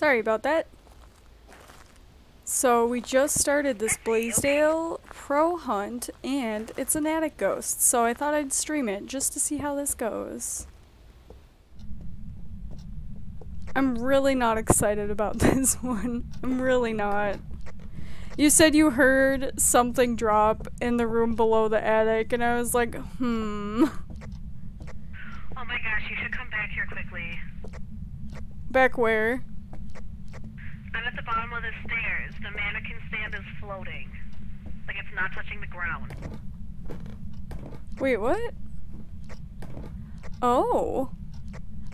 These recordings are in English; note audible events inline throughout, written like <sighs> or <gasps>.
Sorry about that. So we just started this Bleasdale Pro Hunt, and it's an attic ghost, so I thought I'd stream it just to see how this goes. I'm really not excited about <laughs> this one. I'm really not. You said you heard something drop in the room below the attic, and I was like, hmm. Oh my gosh, you should come back here quickly. Back where? At the bottom of the stairs. The mannequin stand is floating. Like it's not touching the ground. Wait, what? Oh.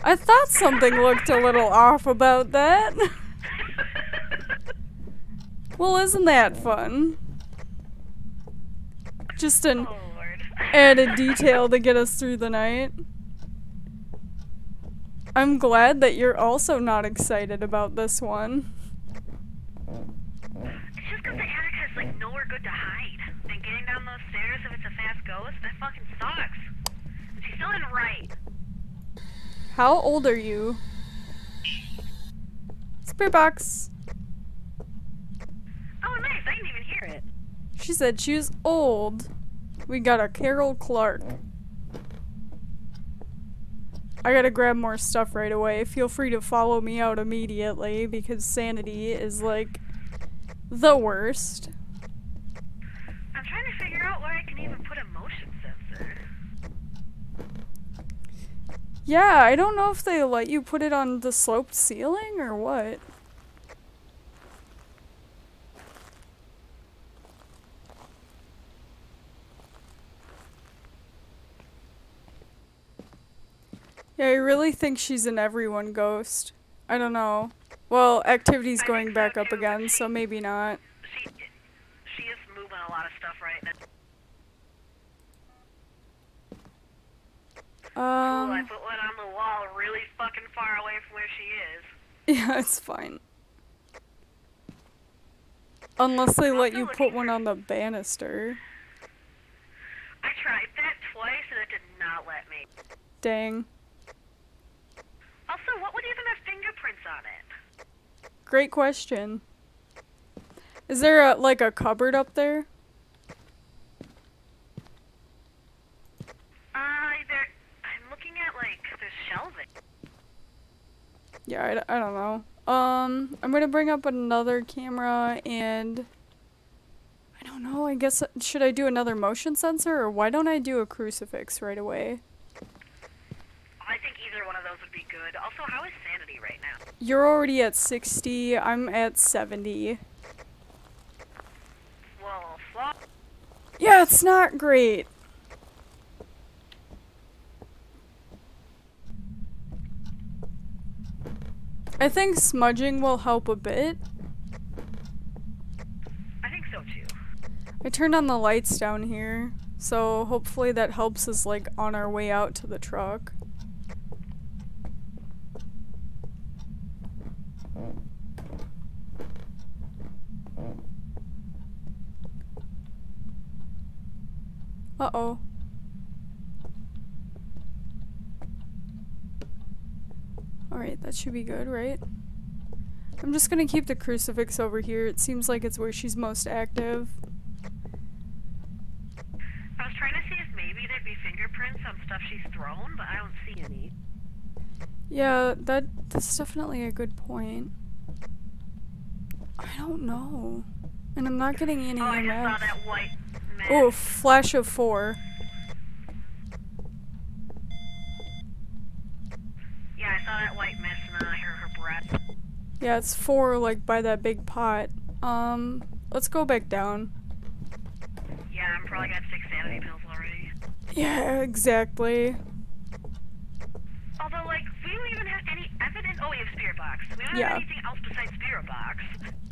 I thought something looked a little off about that. <laughs> well, isn't that fun? Just an oh <laughs> added detail to get us through the night. I'm glad that you're also not excited about this one. It's just because the attic has like nowhere good to hide. And getting down those stairs if it's a fast ghost, that fucking sucks. She's still in right. How old are you? Spirit box. Oh nice, I didn't even hear it. She said she was old. We got a Carol Clark. I gotta grab more stuff right away. Feel free to follow me out immediately because sanity is like the worst. I'm trying to figure out where I can even put a motion sensor. Yeah, I don't know if they let you put it on the sloped ceiling or what. Yeah, I really think she's an everyone ghost. I don't know. Well, activity's going back so up too, again, but so maybe not. She she is moving a lot of stuff right now. Ooh, I Um, put one on the wall really fucking far away from where she is. <laughs> yeah, it's fine. Unless they let you put one on the banister. I tried that twice and it did not let me. Dang. Also, what would even have fingerprints on it? Great question. Is there a, like a cupboard up there? Uh, there. I'm looking at like the shelving. Yeah, I, I don't know. Um, I'm gonna bring up another camera and I don't know. I guess should I do another motion sensor or why don't I do a crucifix right away? I think either one of those would be good. Also, how is sanity right now? You're already at 60. I'm at 70. Well, flop. Yeah, it's not great. I think smudging will help a bit. I think so too. I turned on the lights down here, so hopefully that helps us like on our way out to the truck. Uh-oh. Alright, that should be good, right? I'm just gonna keep the crucifix over here. It seems like it's where she's most active. I was trying to see if maybe there'd be fingerprints on stuff she's thrown, but I don't see any. Yeah, that that's definitely a good point. I don't know. And I'm not getting any Oh, I just saw that white. Oh, flash of four. Yeah, I saw that white mist and then I heard her breath. Yeah, it's four like by that big pot. Um, let's go back down. Yeah, I'm probably got six sanity pills already. Yeah, exactly. Although, like, we don't even have any evidence. Oh, we have spirit box. We don't Yeah. have anything else besides spirit box.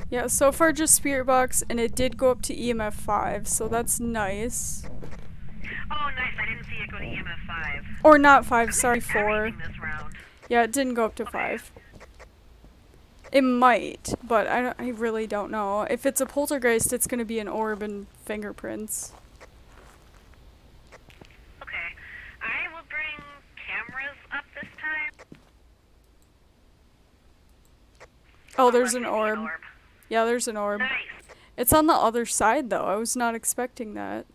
Yeah, so far just spirit box and it did go up to EMF 5, so that's nice. Oh, nice. I didn't see it go to EMF five. Or not 5, sorry, 4. everything This round. Yeah, it didn't go up to 5. It might, but I, don't- I really don't know. If it's a poltergeist, it's going to be an orb and fingerprints. Okay. I will bring cameras up this time. Oh, there's an see orb. Yeah, there's an orb. Nice. It's on the other side though. I was not expecting that.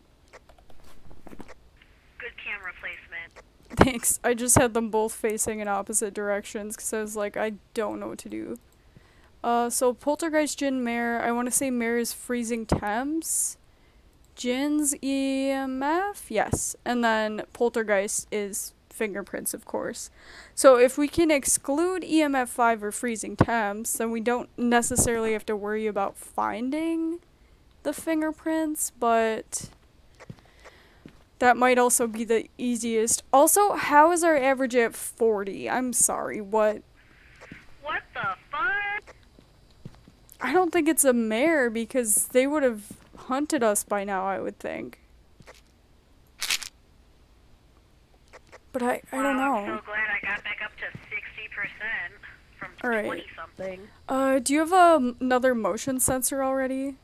Good camera placement. Thanks. I just had them both facing in opposite directions because I was like, I don't know what to do. Uh, so Poltergeist, Jinn, Mare. I want to say Mare is freezing temps. Jinn's EMF, yes, and then Poltergeist is fingerprints, of course. So if we can exclude EMF five or freezing temps, then we don't necessarily have to worry about finding the fingerprints, but that might also be the easiest. Also, how is our average at 40? I'm sorry, what? What the fuck? I don't think it's a mare because they would have hunted us by now, I would think. But I, I don't Wow, I'm know. so glad I got back up to 60% from Alright. 20 something. Uh, do you have a, another motion sensor already?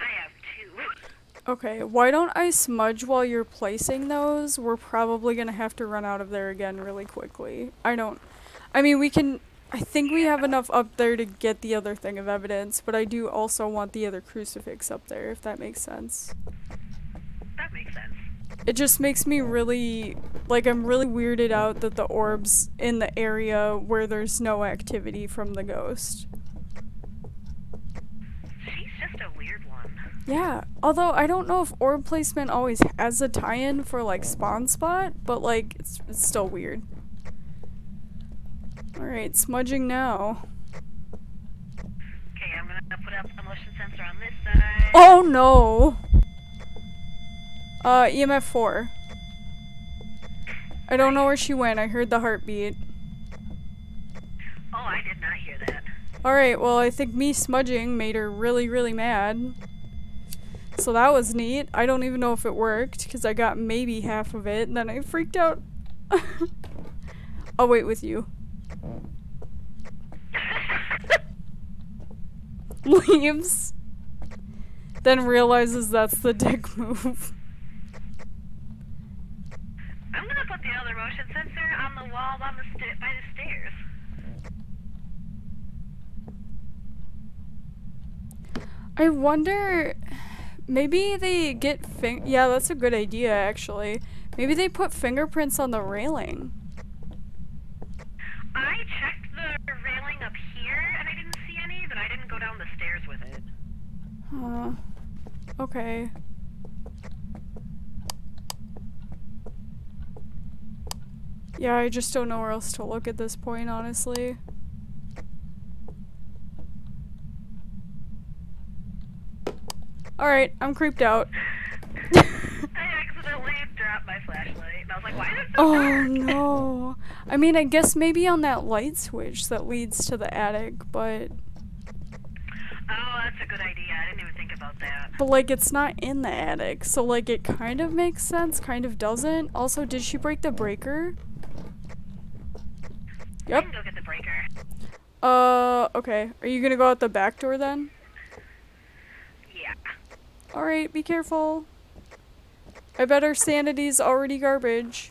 I have two. Okay, why don't I smudge while you're placing those? We're probably gonna have to run out of there again really quickly. I don't. I mean, we can. I think we have enough up there to get the other thing of evidence, but I do also want the other crucifix up there, if that makes sense. That makes sense. It just makes me really. Like, I'm really weirded out that the orb's in the area where there's no activity from the ghost. She's just a weird one. Yeah, although I don't know if orb placement always has a tie-in for like spawn spot, but like it's it's still weird. All right, smudging now. Okay, I'm gonna put up a motion sensor on this side. Oh no. Uh, EMF four. I don't know where she went. I heard the heartbeat. Oh, I did not hear that. All right, well I think me smudging made her really really mad. So that was neat. I don't even know if it worked because I got maybe half of it, and then I freaked out. <laughs> I'll wait with you. <laughs> Leaves. Then realizes that's the dick move. <laughs> I'm gonna put the motion sensor on the wall on the sta- by the stairs. I wonder. Maybe they get fin- Yeah, that's a good idea actually. Maybe they put fingerprints on the railing. I checked the railing up here and I didn't see any, but I didn't go down the stairs with it. Huh. Okay. Yeah, I just don't know where else to look at this point, honestly. Alright, I'm creeped out. <laughs> I accidentally dropped my flashlight, and I was like, why is it so Oh no. I mean, I guess maybe on that light switch that leads to the attic, but Oh, that's a good idea. I didn't even think about that. but like it's not in the attic. So like it kind of makes sense, kind of doesn't. Also, did she break the breaker? Yep. go get the breaker. Uh, okay. Are you gonna go out the back door then? Yeah. Alright, be careful. I bet our sanity's already garbage.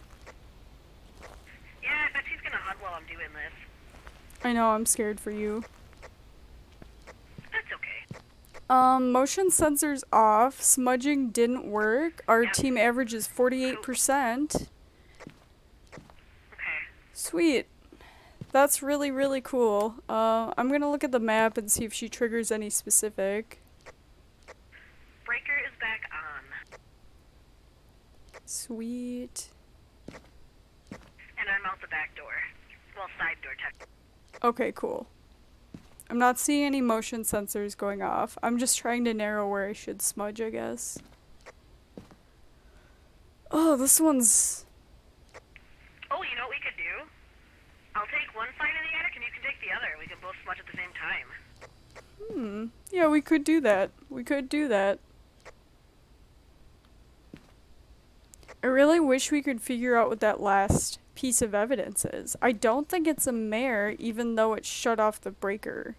Yeah, I bet she's gonna hug while I'm doing this. I know, I'm scared for you. That's okay. Um, motion sensors off. Smudging didn't work. Our Yep. team average is 48%. Okay. Sweet. That's really, really cool. Uh, I'm gonna look at the map and see if she triggers any specific. Breaker is back on. Sweet. And I'm out the back door. Well, side door, tech. Okay, cool. I'm not seeing any motion sensors going off. I'm just trying to narrow where I should smudge, I guess. Oh, this one's. Oh, you know what we could? I'll take one side of the attic and you can take the other. We can both smudge at the same time. Hmm. Yeah, we could do that. We could do that. I really wish we could figure out what that last piece of evidence is. I don't think it's a mare, even though it shut off the breaker.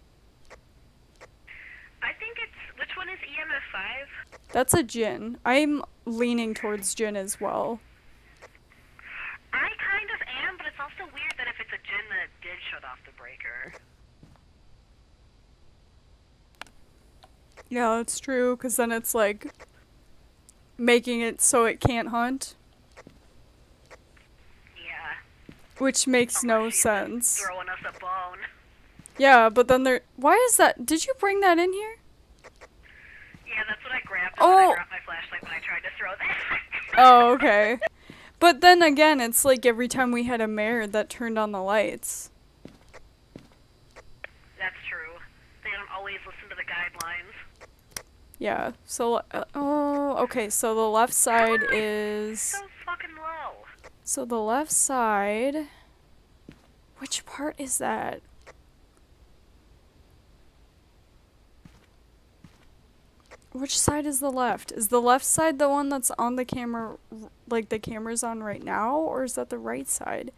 I think it's. Which one is EMF 5? That's a jinn. I'm leaning towards jinn as well. I kind of am, but it's also weird that if it's a jinn that it did shut off the breaker. Yeah, that's true, because then it's like making it so it can't hunt, Yeah. which makes no sense. Throwing us a bone. Yeah, but then there. Why is that? Did you bring that in here? Yeah, that's what I grabbed. Oh. I dropped my flashlight when I tried to throw that. <laughs> Oh, okay. But then again, it's like every time we had a mare that turned on the lights. That's true. They don't always listen to the guidelines. Yeah. So, uh, oh, okay. So the left side is. So fucking low. So the left side. Which part is that? Which side is the left? Is the left side the one that's on the camera, like the camera's on right now, or is that the right side?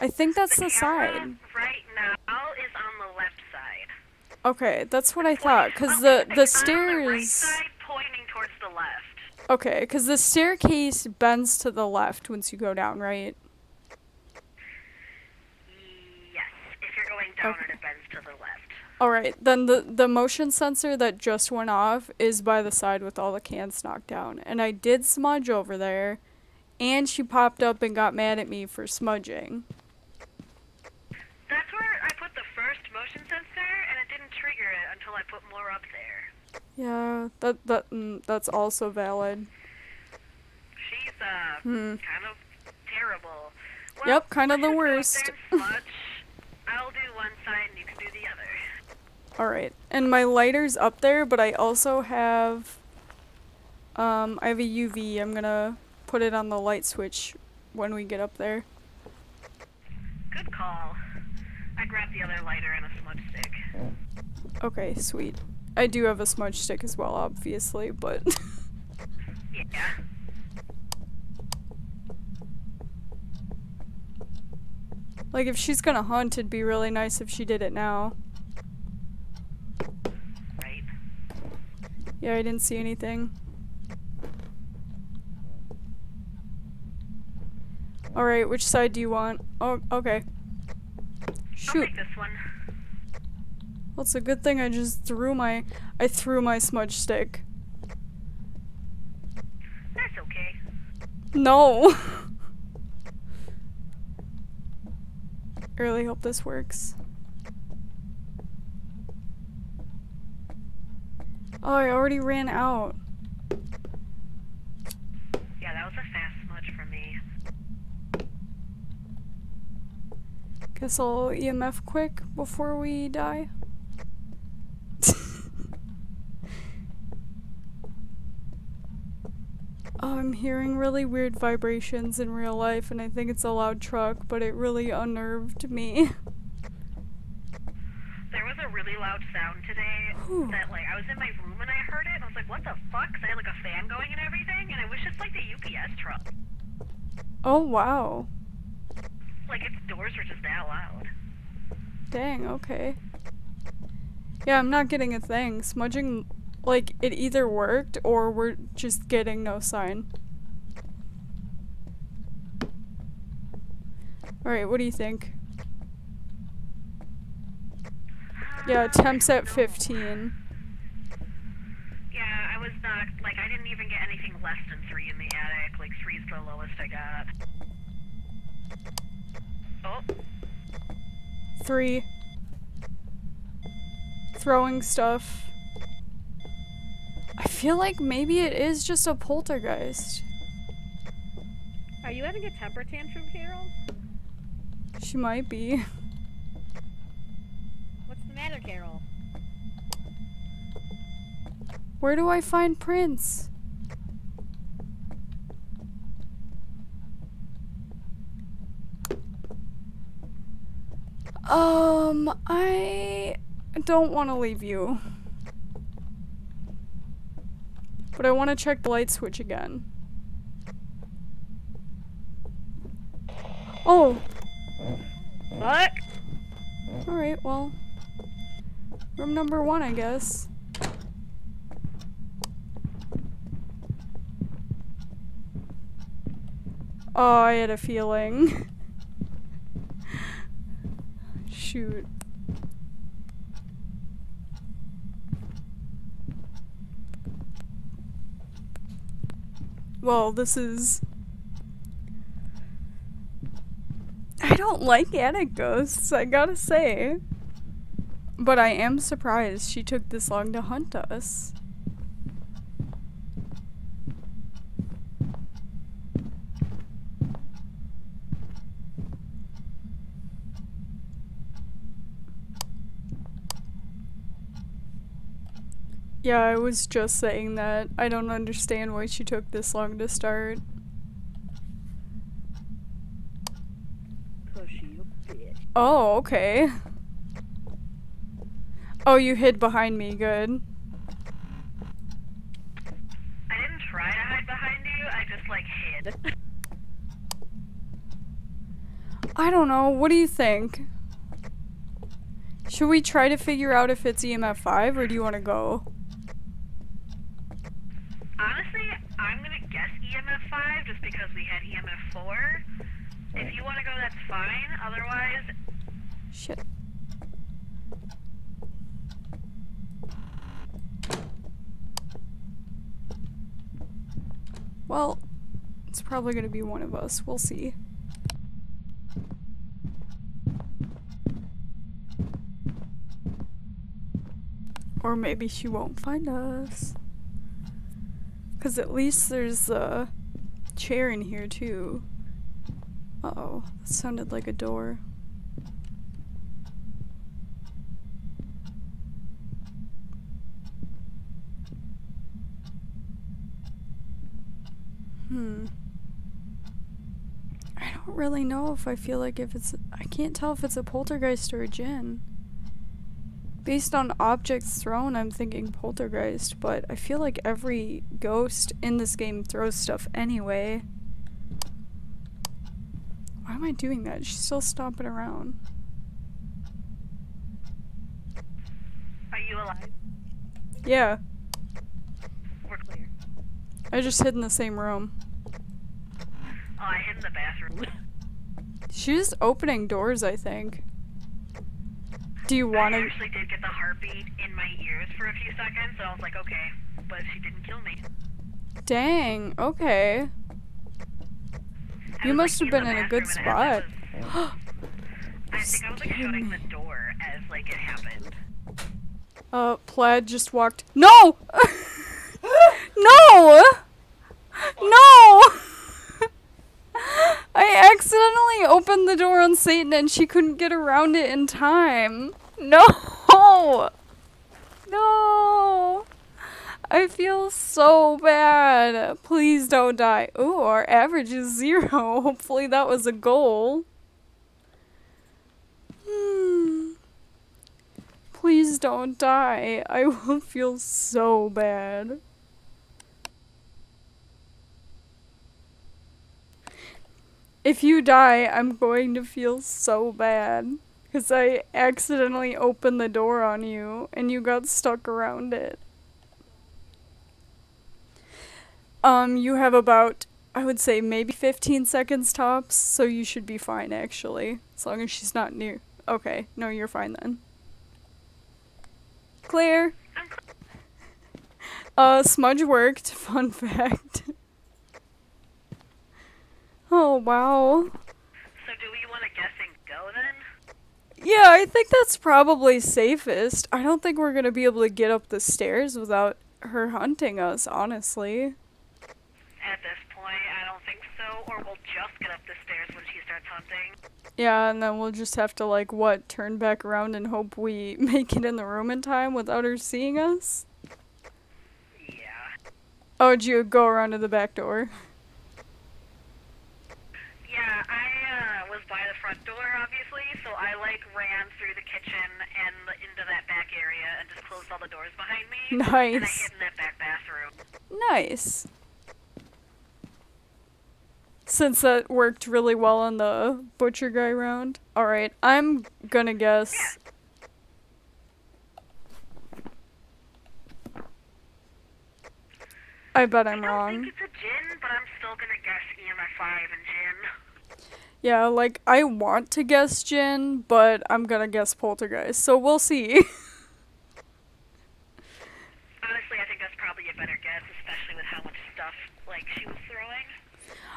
I think that's the, the side. right now is on the. Okay, that's what I thought. Cause oh, the the on stairs. The right side pointing towards the left. Okay, cause the staircase bends to the left once you go down, right? Yes, if you're going down Okay. and it bends to the left. All right, then the the motion sensor that just went off is by the side with all the cans knocked down, and I did smudge over there, and she popped up and got mad at me for smudging. That's where I put the first motion sensor, and it didn't trigger it until I put more up there. Yeah, that that mm, that's also valid. She's uh Hmm. kind of terrible. Well, Yep, the just go up worst. there and smudge. I'll do one side, and you can do the other. All right, and my lighter's up there, but I also have. Um, I have a UV. I'm gonna put it on the light switch when we get up there. Good call. I grabbed the other lighter and a smudge stick. Okay, sweet. I do have a smudge stick as well, obviously, but. Yeah. <laughs> Like, if she's gonna hunt, it'd be really nice if she did it now. Right. Yeah, I didn't see anything. Alright, which side do you want? Oh, okay. I'll Shoot. take this one. Well, it's a good thing I just threw my- I threw my smudge stick. That's okay. No! <laughs> I really hope this works. Oh, I already ran out. Yeah, that was a fast smudge for me. Guess I'll EMF quick before we die. oh, I'm hearing really weird vibrations in real life, and I think it's a loud truck, but it really unnerved me. There was a really loud sound today Whew. that, like, I was in my room and I heard it, and I was like, what the fuck? 'Cause I had, like, a fan going and everything, and it was just, like, the UPS truck. Oh, wow. Like, its doors were just that loud. Dang, okay. Yeah, I'm not getting a thing. Smudging, like, it either worked or we're just getting no sign. Alright, what do you think? Yeah, temps at 15. Yeah, I was not, like, I didn't even get anything less than three in the attic. Like, three's the lowest I got. Oh, Three. Throwing stuff. I feel like maybe it is just a poltergeist. Are you having a temper tantrum, Carol? She might be. What's the matter, Carol? Where do I find prints? Um, I don't want to leave you. But I want to check the light switch again. Oh, Fuck! alright, well. Room number one, I guess. Oh, I had a feeling. <laughs> Shoot. Well, this is. I don't like attic ghosts, I gotta say. But I am surprised she took this long to hunt us. Yeah, I was just saying that. I don't understand why she took this long to start. Cause she a bitch. Oh, okay. Oh, you hid behind me. Good. I didn't try to hide behind you, I just like hid. I don't know. What do you think? Should we try to figure out if it's EMF 5 or do you want to go? Honestly, I'm gonna guess EMF 5 just because we had EMF 4. If you wanna go, that's fine. Otherwise, Shit. Well, it's probably gonna be one of us. We'll see. Or maybe she won't find us. Because at least there's a chair in here, too. Uh oh, that sounded like a door. Hmm. I don't really know if I feel like if it's. I can't tell if it's a poltergeist or a djinn. Based on objects thrown, I'm thinking poltergeist, but I feel like every ghost in this game throws stuff anyway. Why am I doing that? She's still stomping around. are you alive? Yeah, We're clear. I just hid in the same room. Oh, I hid in the bathroom. She's opening doors, I think. Do you want to? I actually did get the heartbeat in my ears for a few seconds, so I was like, okay, but she didn't kill me. Dang, okay. You must like, have been in a good bathroom, and as spot. I was- <gasps> I think I was like shutting the door as like it happened. Uh, Plaid just walked. No! <laughs> no! No! I accidentally opened the door on Satan and she couldn't get around it in time. <laughs> No! No! I feel so bad. Please don't die. Ooh, our average is zero. <laughs> Hopefully that was a goal. Hmm. Please don't die. I will feel so bad. If you die, I'm going to feel so bad. Because I accidentally opened the door on you and you got stuck around it. Um, you have about, I would say, maybe 15 seconds tops, so you should be fine actually. As long as she's not near. Okay, no, you're fine then. Clear. <laughs> Uh, smudge worked. <laughs> Fun fact. oh, wow. so do we want to guess and go then? Yeah, I think that's probably safest. I don't think we're gonna be able to get up the stairs without her hunting us, honestly. At this point, I don't think so. Or we'll just get up the stairs when she starts hunting. Yeah, and then we'll just have to, like, what, turn back around and hope we <laughs> make it in the room in time without her seeing us? Yeah. Oh, did you go around to the back door? Yeah, I uh, was by the front door, obviously, so I like ran through the kitchen and into that back area and just closed all the doors behind me. <laughs> And I Nice. hid in that back bathroom. Nice. Since that worked really well on the butcher guy round. Alright, I'm gonna guess. I bet I'm I wrong. think it's a jinn, but I'm still gonna guess EMF 5 and jinn. Yeah, like, I want to guess Jinn, but I'm gonna guess Poltergeist, so we'll see. <laughs> Honestly, I think that's probably a better guess, especially with how much stuff like she was throwing.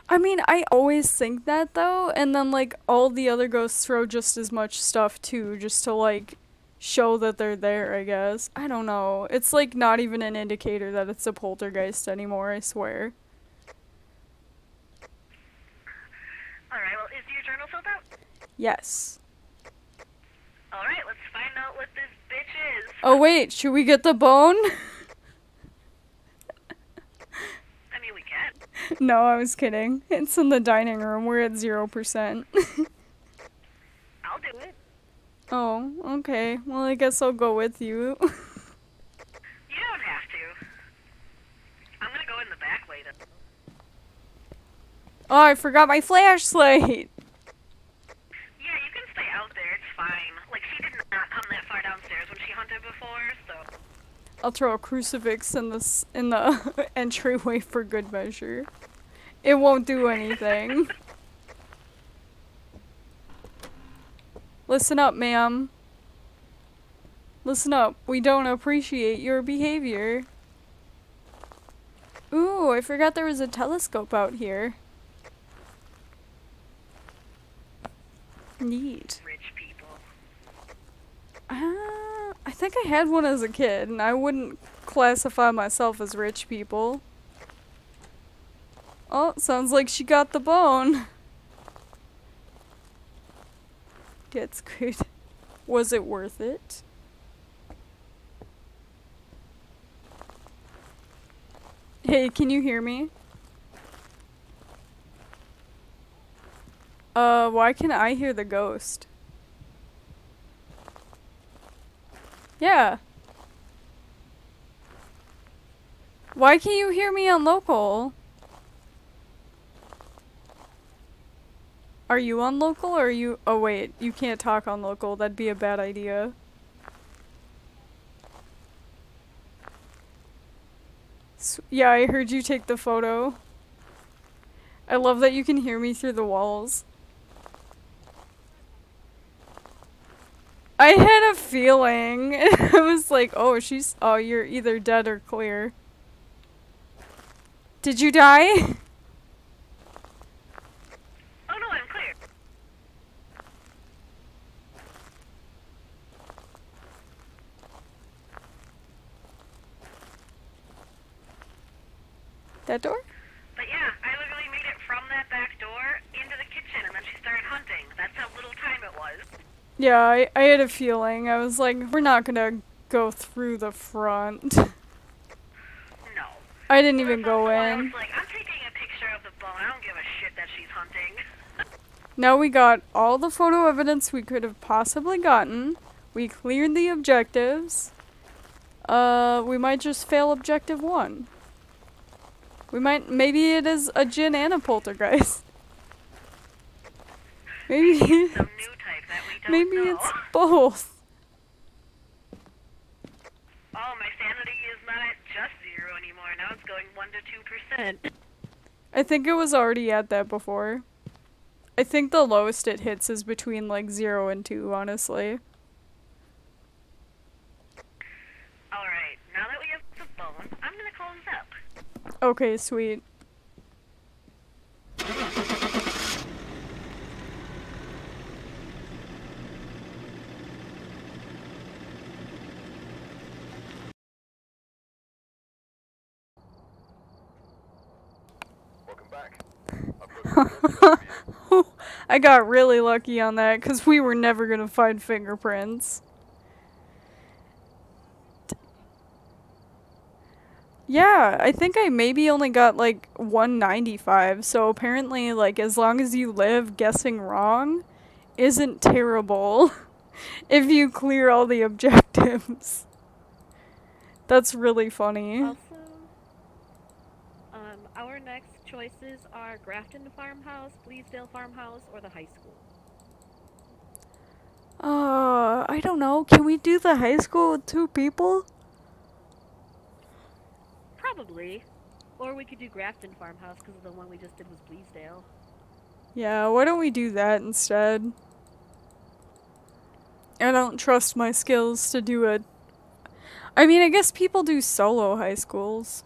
I mean, I always think that though, and then like all the other ghosts throw just as much stuff too, just to like show that they're there, I guess. I don't know. It's like not even an indicator that it's a poltergeist anymore, I swear. Alright, well, is your journal filled out? Yes. Alright, let's find out what this bitch is. Oh wait, should we get the bone? <laughs> I mean, we can. no, I was kidding. It's in the dining room. We're at 0%. <laughs> I'll do it. oh, okay. Well, I guess I'll go with you. You don't have to. I'm gonna go in the back way then. oh, I forgot my flashlight. Yeah, you can stay out there, it's fine. Like, she did not come that far downstairs when she hunted before, so. I'll throw a crucifix in this in the <laughs> entryway for good measure. It won't do anything. Listen up, ma'am. Listen up. We don't appreciate your behavior. Ooh, I forgot there was a telescope out here. Neat. Rich people. Uh, I think I had one as a kid, and I wouldn't classify myself as rich people. Oh, sounds like she got the bone. That's good. Was it worth it? Hey, can you hear me? Uh, why can I hear the ghost? Yeah. Why can't you hear me on local? Are you on local or are you- oh wait, you can't talk on local, that'd be a bad idea. S- yeah, I heard you take the photo. I love that you can hear me through the walls. I had a feeling. <laughs> I was like, oh, she's. Oh, you're either dead or clear. Did you die? <laughs> Oh no, I'm clear. That door? But yeah, I literally made it from that back door into the kitchen, and then she started hunting. That's how little time it was. Yeah, I, I had a feeling. I was like, we're not gonna go through the front. <laughs> No. I didn't even go I was in. like, I'm taking a picture of the bone. I don't give a shit that she's hunting. <laughs> Now we got all the photo evidence we could have possibly gotten. We cleared the objectives. Uh, we might just fail objective one. We might, maybe it is a Jinn and a poltergeist. <laughs> Maybe, maybe know. it's both. Oh, my sanity is not at just zero anymore. Now it's going one to two percent. I think it was already at that before. I think the lowest it hits is between like 0 and 2, honestly. All right, now that we have the bone, I'm gonna close up. Okay, sweet. Welcome back. I've got I got really lucky on that because we were never gonna find fingerprints. Yeah, I think I maybe only got like 195, so apparently, like, as long as you live, guessing wrong isn't terrible <laughs> if you clear all the objectives. That's really funny um, our next choices are Grafton Farmhouse, Bleasdale Farmhouse, or the high school. Uh, I don't know. Can we do the high school with two people? Probably. Or we could do Grafton Farmhouse because the one we just did was Bleasdale. Yeah, why don't we do that instead? I don't trust my skills to do it. I mean, I guess people do solo high schools.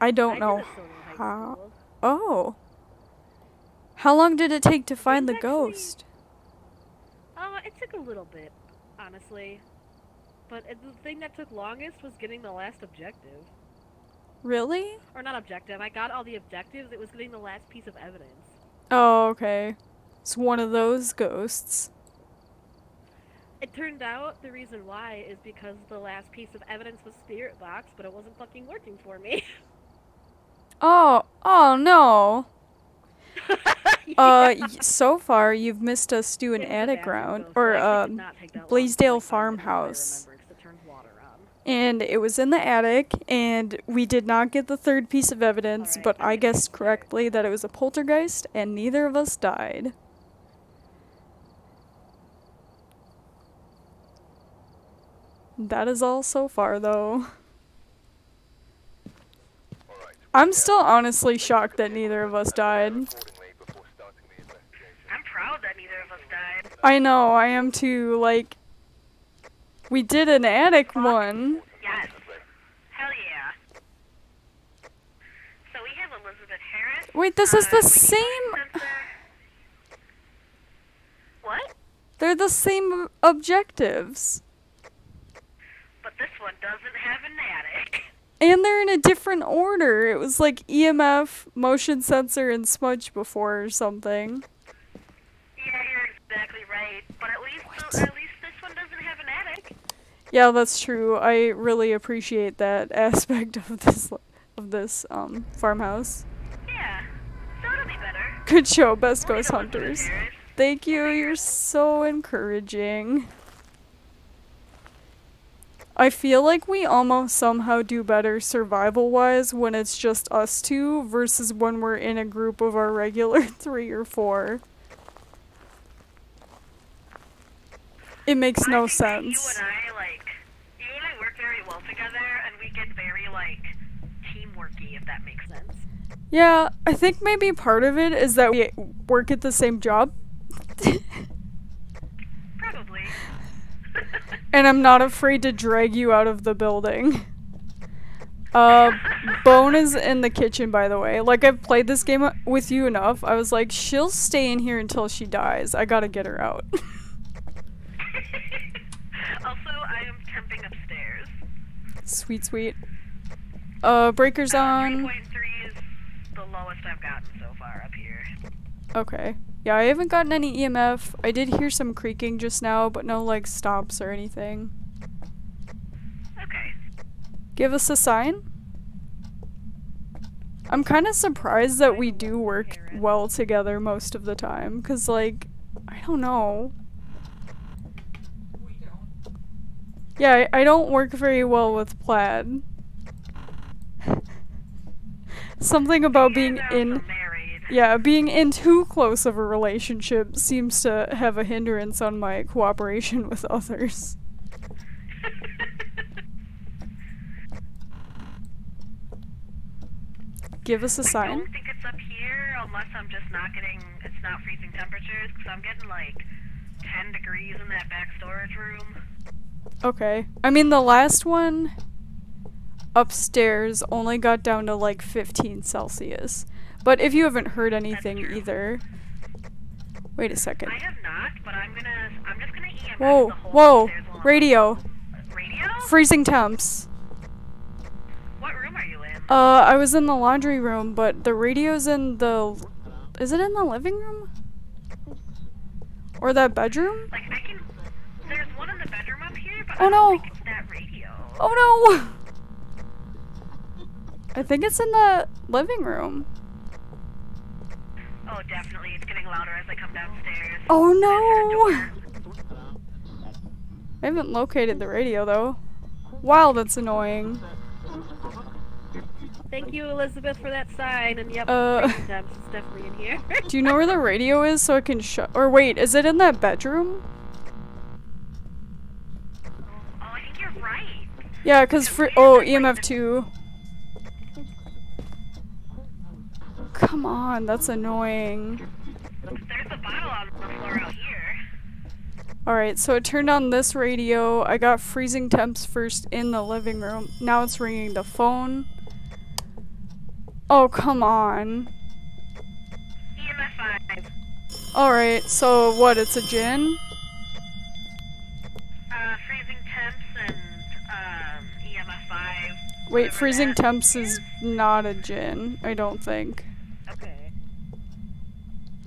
I don't I know did a solo high how. Oh. How long did it take to find the actually- ghost? Uh, it took a little bit, honestly. But it, the thing that took longest was getting the last objective. Really? Or not objective, I got all the objectives, it was getting the last piece of evidence. Oh, okay. It's one of those ghosts. It turned out the reason why is because the last piece of evidence was Spirit Box, but it wasn't fucking working for me. <laughs> Oh, oh no. <laughs> Yeah. Uh, so far you've missed us do an In attic bathroom, round, or um, not take that long to, Bleasdale like, find it, now that I farmhouse. remember, 'cause it turned water on. and it was in the attic, and we did not get the third piece of evidence, Alright, but I'm guessed correctly that it was a poltergeist, and neither of us died. That is all so far, though. I'm still honestly shocked that neither of us died. Accordingly before starting the investigation. I'm proud that neither of us died. I know, I am too, like. We did an attic one. Yes. Hell yeah. So we have Elizabeth Harris. Wait, this is uh, the same. What? They're the same objectives. But this one doesn't have an attic. <laughs> And they're in a different order. It was like EMF, motion sensor, and smudge before or something. Yeah, you're exactly right. But at least at least this one doesn't have an attic. Yeah, that's true. I really appreciate that <laughs> aspect of this of this um farmhouse. Yeah. So it'll be better. Good show, Best We'll Ghost Hunters. Thank you. You're so encouraging. I feel like we almost somehow do better survival wise when it's just us two versus when we're in a group of our regular <laughs> three or four. It makes no sense. You and I like you and I work very well together, and we get very like teamworky, if that makes sense. Yeah, I think maybe part of it is that we work at the same job. Probably. And I'm not afraid to drag you out of the building. Uh, Bone is in the kitchen, by the way. Like, I've played this game with you enough. I was like, she'll stay in here until she dies. I gotta get her out. <laughs> also, I am temping upstairs. sweet, sweet. Uh, breaker's on. 3.3 is the lowest I've gotten so far up here. Okay. Yeah, I haven't gotten any EMF. I did hear some creaking just now, but no, like, stops or anything. Okay. Give us a sign. I'm kind of surprised that we do work well together most of the time, because, like, I don't know. Yeah, I, I don't work very well with Plaid. <laughs> Something about being in. Yeah, being in too close of a relationship seems to have a hindrance on my cooperation with others. Give us a sign. don't think it's up here unless I'm just not getting it's not freezing temperatures because I'm getting like 10 degrees in that back storage room. Okay. I mean, the last one upstairs only got down to like 15 Celsius. But if you haven't heard anything either. Wait a second. I have not, but I'm gonna I'm just gonna Whoa, the whole whoa. Radio. Radio? Freezing temps. What room are you in? Uh, I was in the laundry room, but the radio's in the. Is it in the living room? Or that bedroom? Like I can there's one in the bedroom up here, but Oh, I don't no. think it's that radio. Oh no! <laughs> I think it's in the living room. Oh, definitely. It's getting louder as I come downstairs. Oh no! I haven't located the radio though. Wow, that's annoying. Thank you, Elizabeth, for that sign. And yep, Uh. temps definitely in here. <laughs> Do you know where the radio is so I can shut? Or wait, is it in that bedroom? Oh, I think you're right. Yeah, cause fr- oh EMF two. Come on, that's annoying. There's a bottle on the floor out here. Alright, so it turned on this radio. I got freezing temps first in the living room. Now it's ringing the phone. Oh, come on. Alright, so what, it's a jinn? Uh, freezing temps and um, EMF 5. Wait, freezing temps is not a jinn, I don't think.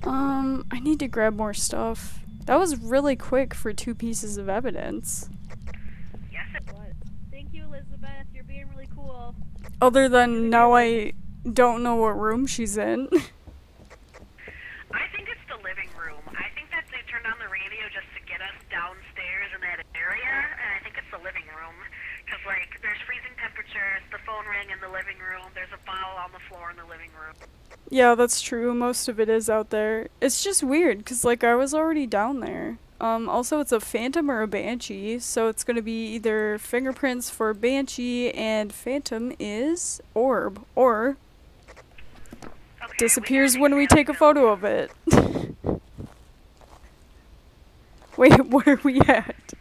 Um, I need to grab more stuff. That was really quick for two pieces of evidence. Yes, it What? Thank you, Elizabeth. You're being really cool. Other than now I don't know what room she's in. <laughs> I think it's the living room. I think that they turned on the radio just to get us downstairs in that area, and I think it's the living room. Because, like, there's freezing temperatures, the phone rang in the living room, there's a bottle on the floor in the living room. Yeah, that's true. Most of it is out there. It's just weird because like I was already down there. Um, also it's a phantom or a banshee, so it's gonna be either fingerprints for banshee and phantom is orb or Okay, disappears we when we take a photo of it. <laughs> Wait, <laughs> what are we at?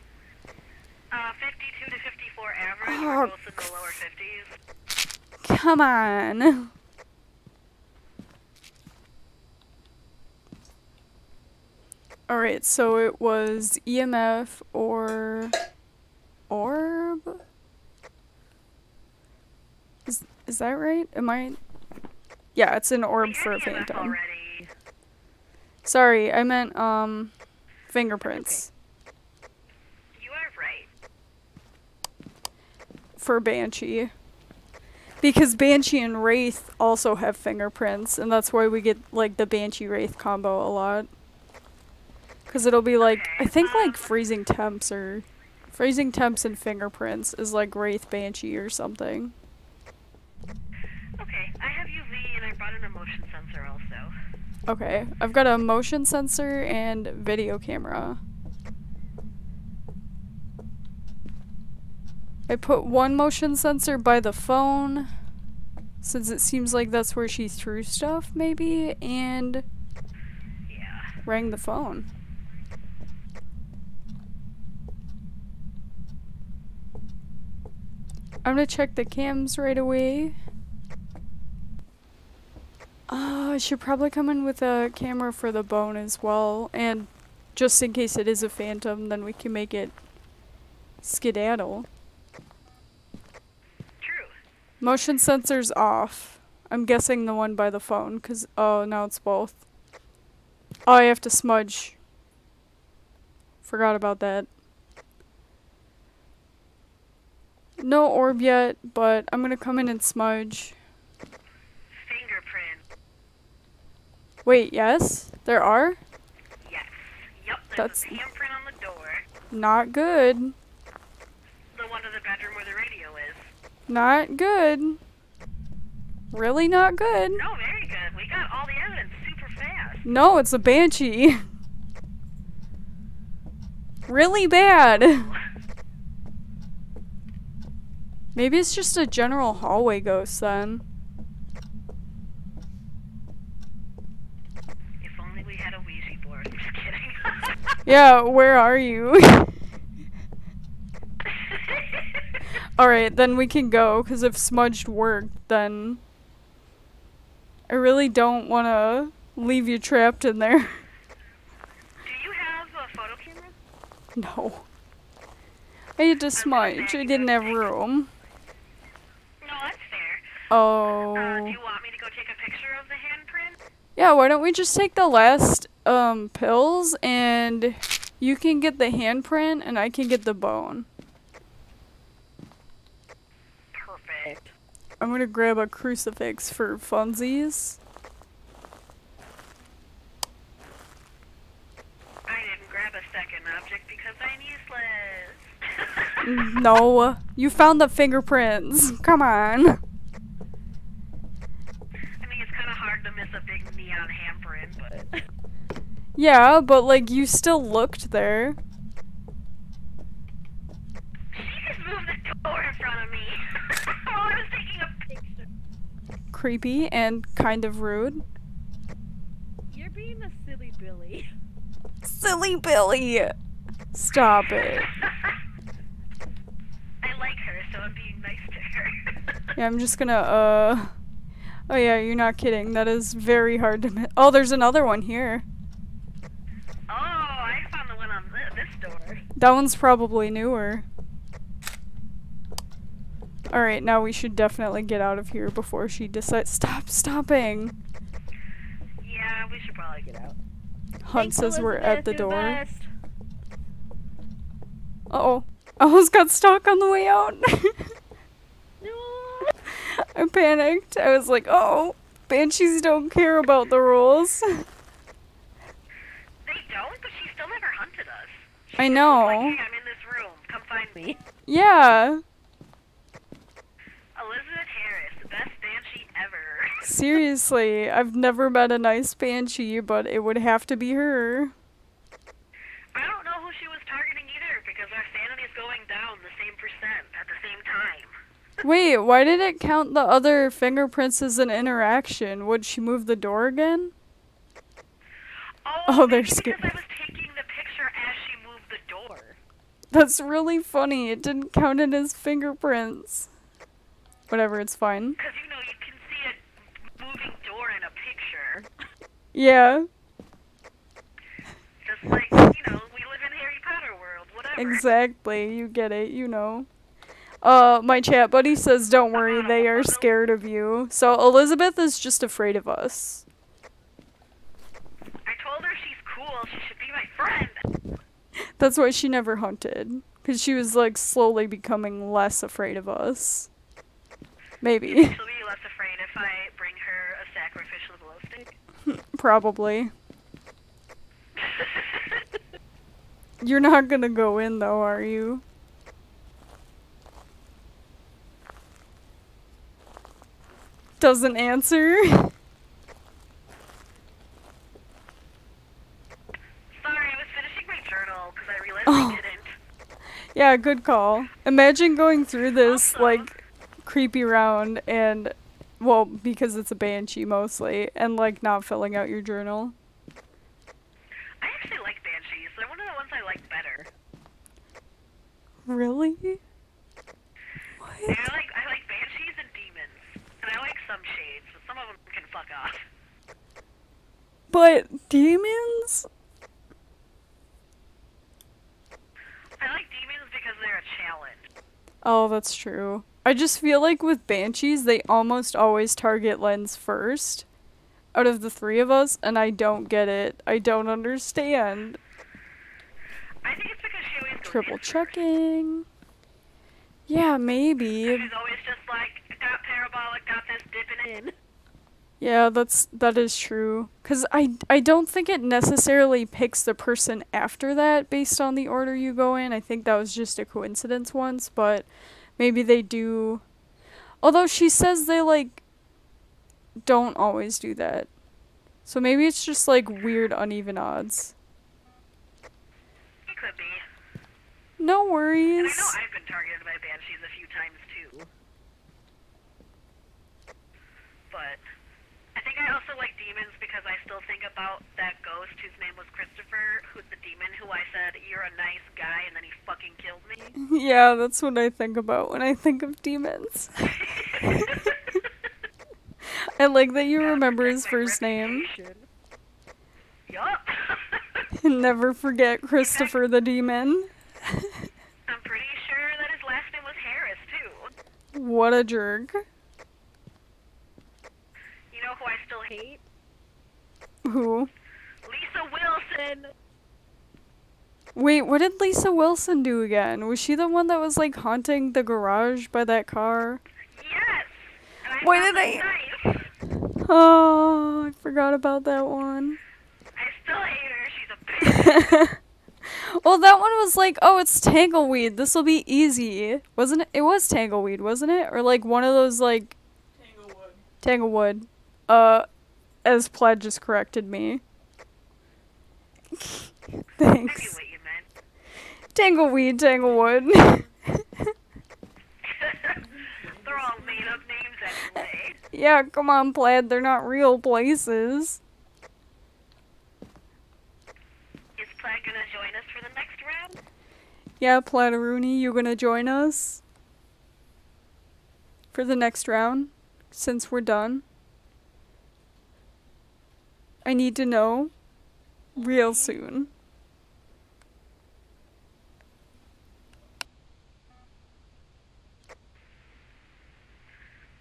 Uh, 52 to 54 average, Oh, in the lower 50s. Come on. Alright, so it was EMF or orb? Is is that right? Am I Yeah, it's an orb for a phantom. Already. Sorry, I meant um fingerprints You are right. for Banshee. Because Banshee and Wraith also have fingerprints, and that's why we get like the Banshee Wraith combo a lot. Cause it'll be like I think like freezing temps or freezing temps and fingerprints is like Wraith Banshee or something. Okay, I have UV and I brought in a motion sensor also. Okay, I've got a motion sensor and video camera. I put one motion sensor by the phone, since it seems like that's where she threw stuff, maybe, and Yeah. rang the phone. I'm gonna check the cams right away. Uh, I should probably come in with a camera for the bone as well, and just in case it is a phantom, then we can make it skedaddle. True. Motion sensor's off. I'm guessing the one by the phone, cause oh, now it's both. Oh, I have to smudge. Forgot about that. No orb yet, but I'm gonna come in and smudge. Fingerprint. Wait, yes? There are? Yes. Yep, there's That's- a handprint on the door. Not good. The one in the bedroom where the radio is. Not good. Really not good. No, very good. We got all the evidence super fast. No, it's a banshee. <laughs> really bad. <laughs> Maybe it's just a general hallway ghost then. If only we had a Ouija board. <laughs> Just kidding. <laughs> Yeah, where are you? <laughs> Alright, then we can go, because if smudged worked, then I really don't want to leave you trapped in there. Do you have a photo camera? No. I had to smudge. I didn't have room. No, that's fair. Oh. Uh, do you want me to go take a picture of the handprint? Yeah, why don't we just take the last um pills and you can get the handprint and I can get the bone. Perfect. I'm gonna grab a crucifix for funsies. I didn't grab a second object because I'm useless. <laughs> no, you found the fingerprints. Come on. I mean, it's kind of hard to miss a big neon handprint, but Yeah, but like you still looked there. she just moved the door in front of me while <laughs> I was taking a picture. Creepy and kind of rude. You're being a silly Billy. Silly Billy. Stop it. <laughs> I like her, so I'm being nice to her. Yeah, I'm just gonna, uh. Oh, yeah, you're not kidding. That is very hard to miss. Oh, there's another one here. I found the one on thi- this door. That one's probably newer. Alright, now we should definitely get out of here before she decides. Stop stopping! Yeah, we should probably get out. Hunt Thanks, says we're at the door. best. Uh oh. I almost got stuck on the way out. <laughs> No. I panicked. I was like, oh, banshees don't care about the rules. <laughs> They don't, but she still never hunted I Like, know. hey, I'm in this room. Come find me. Yeah. Elizabeth Harris, the best banshee ever. Seriously, <laughs> I've never met a nice banshee, but it would have to be her. I don't know who she was targeting either because our sanity is going down the same percent at the same time. <laughs> Wait, why did it count the other fingerprints as an interaction? Would she move the door again? Oh, Oh, they're scared. because I was taking the picture as she moved the door. That's really funny. It didn't count in his fingerprints. Whatever, it's fine. Because, you know, you can see a moving door in a picture. Yeah, Just like, you know, we live in Harry Potter world, whatever. exactly. You get it, you know. Uh, my chat buddy says, don't worry, they are scared of you. So Elizabeth is just afraid of us. I told her she's cool, she should be my friend. That's why she never hunted. Because she was, like, slowly becoming less afraid of us. Maybe. She'll be less afraid if I bring her a sacrificial glow stick. <laughs> Probably. <laughs> You're not gonna go in, though, are you? Doesn't answer. <laughs> Sorry, I was finishing my journal because I realized Oh. I didn't. Yeah, good call. Imagine going through this, like, creepy round and, well, because it's a banshee mostly, and, like, not filling out your journal. I actually like banshees. They're one of the ones I like better. Really? What? I like I like banshees and demons, and I like some shades, but some of them can fuck off. But demons? I like demons because they're a challenge. Oh, that's true. I just feel like with banshees, they almost always target Lens first out of the three of us, and I don't get it. I don't understand. I think it's because she always Triple checking. Yeah, maybe. She's always just like, got parabolic, got this dipping in. Yeah, that's that is true. Cause I I don't think it necessarily picks the person after that based on the order you go in. I think that was just a coincidence once, but maybe they do. Although she says they like don't always do that. So maybe it's just like weird uneven odds. It could be. No And I worries. know I've been targeted by banshees a few times too. But I also like demons because I still think about that ghost whose name was Christopher, who's the demon who I said, You're a nice guy, and then he fucking killed me. <laughs> Yeah, that's what I think about when I think of demons. <laughs> I like that you Gotta remember his first name. reputation. Yup. <laughs> Never forget Christopher the Demon. I'm pretty sure that his last name was Harris too. What a jerk. You know who I still hate? Who? Lisa Wilson. Wait, what did Lisa Wilson do again? Was she the one that was like haunting the garage by that car? Yes. Why did the knife. Oh, I forgot about that one. I still hate her. She's a <laughs> bitch. well, that one was like, oh, it's Tangleweed. This will be easy. Wasn't it? It was Tangleweed, wasn't it? Or like one of those like Tanglewood. Tanglewood. Uh, as Plaid just corrected me. <laughs> Thanks. what you meant. Tangleweed, Tanglewood. <laughs> They're all made up names anyway. <laughs> yeah, come on, Plaid. They're not real places. Is Plaid gonna join us for the next round? Yeah, Plataroonie, you gonna join us for the next round since we're done? I need to know real soon.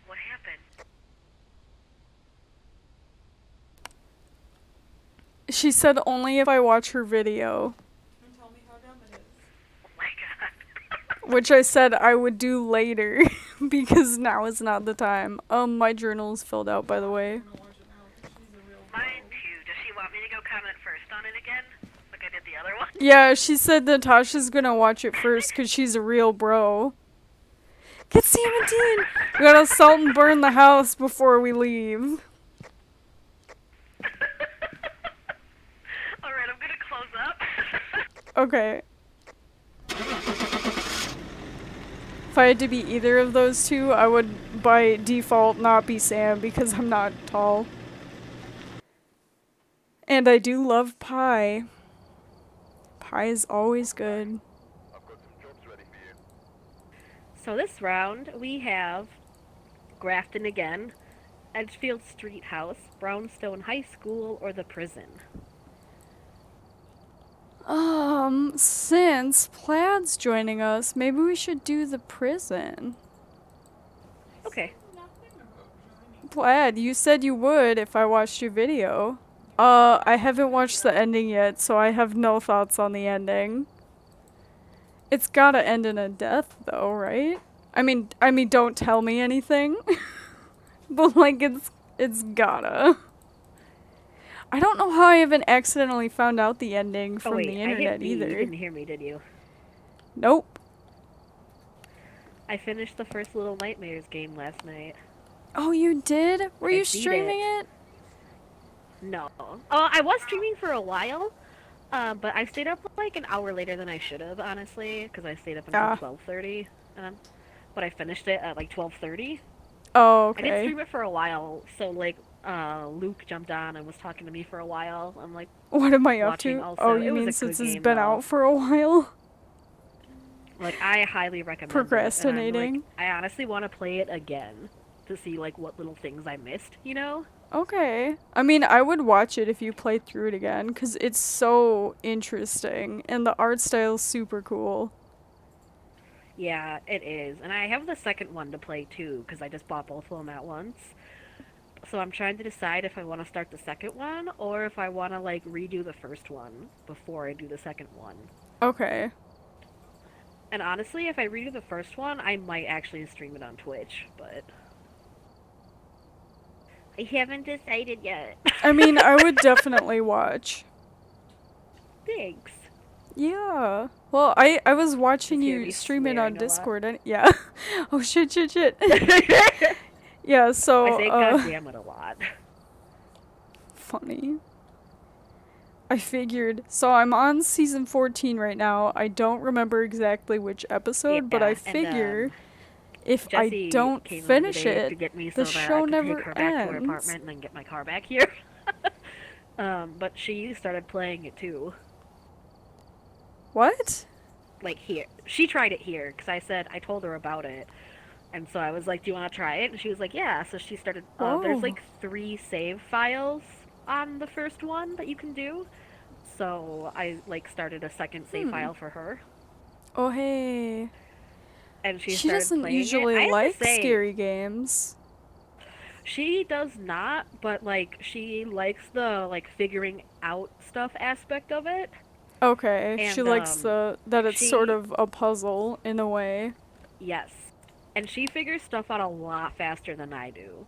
What happened? She said only if I watch her video. Oh <laughs> Which I said I would do later <laughs> because now is not the time. Um, my journal is filled out by the way. It again? Like I did the other one? Yeah, she said Natasha's gonna watch it first because she's a real bro. Get 17! We gotta salt and burn the house before we leave. <laughs> Alright, I'm gonna close up. <laughs> Okay. If I had to be either of those two, I would by default not be Sam because I'm not tall. And I do love pie. Pie is always good. I've got some jobs ready for you. So this round we have Grafton again, Edgefield Street House, Brownstone High School, or the prison. Um, since Plaid's joining us, maybe we should do the prison. Okay. Plaid, you said you would if I watched your video. Uh, I haven't watched the ending yet, so I have no thoughts on the ending. It's gotta end in a death, though, right? I mean, I mean, don't tell me anything. <laughs> but like, it's it's gotta. I don't know how I haven't accidentally found out the ending from oh wait, the I internet. You either. didn't hear me, did you? Nope. I finished the first Little Nightmares game last night. Oh, you did? Were I you streaming it? No. Oh, I was streaming for a while, uh, but I stayed up like an hour later than I should have, honestly, because I stayed up until Ah. 12:30. Um, but I finished it at like 12:30. Oh, okay. I did stream it for a while, so like uh, Luke jumped on and was talking to me for a while. I'm like, What am I up to? also. Oh, you was mean since it's been though. out for a while? like I highly recommend. it, Procrastinating. like, I honestly want to play it again to see like what little things I missed. You know? Okay. I mean, I would watch it if you played through it again because it's so interesting and the art style's super cool. Yeah, it is. And I have the second one to play too, because I just bought both of them at once. So I'm trying to decide if I want to start the second one or if I want to like redo the first one before I do the second one. Okay. And honestly, if I redo the first one, I might actually stream it on Twitch, but I haven't decided yet. I mean, I would <laughs> definitely watch. Thanks. Yeah. Well, I I was watching you stream it on swearing a lot. Discord. And, yeah. <laughs> oh shit shit shit. <laughs> yeah. So I say uh, goddamn it a lot. funny. I figured. So I'm on season 14 right now. I don't remember exactly which episode, but Yeah, I and, figure um, if I don't finish it, to get me the so show never take her back to her ends. apartment and then get my car back here. <laughs> um, but she started playing it too. what? Like here, she tried it here because I said I told her about it, and so I was like, "Do you want to try it?" And she was like, "Yeah." So she started. Uh, Oh. There's like three save files on the first one that you can do. So I like started a second save Hmm. file for her, Oh hey. And she, She, doesn't. Usually like scary games. She does not, but like she likes the like figuring out stuff aspect of it. Okay. she And, likes um, the that it's sort of a puzzle in a way. Yes. And she figures stuff out a lot faster than I do.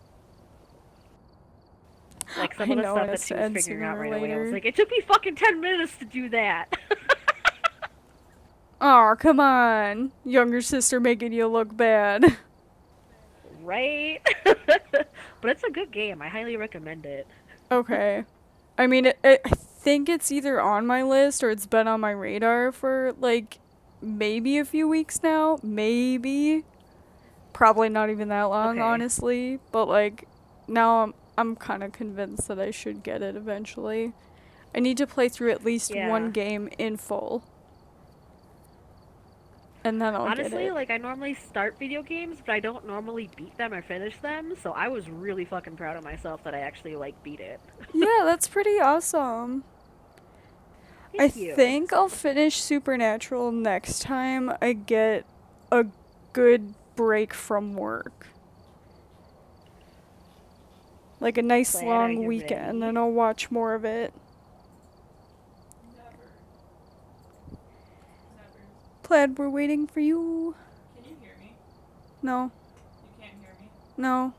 Like some I of the stuff that she was figuring out right away. I was like, it took me fucking ten minutes to do that. <laughs> Oh, come on. Younger sister making you look bad. <laughs> right? <laughs> but it's a good game. I highly recommend it. Okay. I mean, it, it, I think it's either on my list or it's been on my radar for like maybe a few weeks now. Maybe. Probably not even that long, Okay. honestly. But like, now I'm I'm kind of convinced that I should get it eventually. I need to play through at least Yeah. one game in full, and then I'll Honestly, like I normally start video games, but I don't normally beat them or finish them. So I was really fucking proud of myself that I actually like beat it. <laughs> yeah, that's pretty awesome. I Thank you. think I'll finish Supernatural next time I get a good break from work. Like a nice Glad long weekend, ready. and I'll watch more of it. Plaid, we're waiting for you. Can you hear me? No, You can't hear me? no.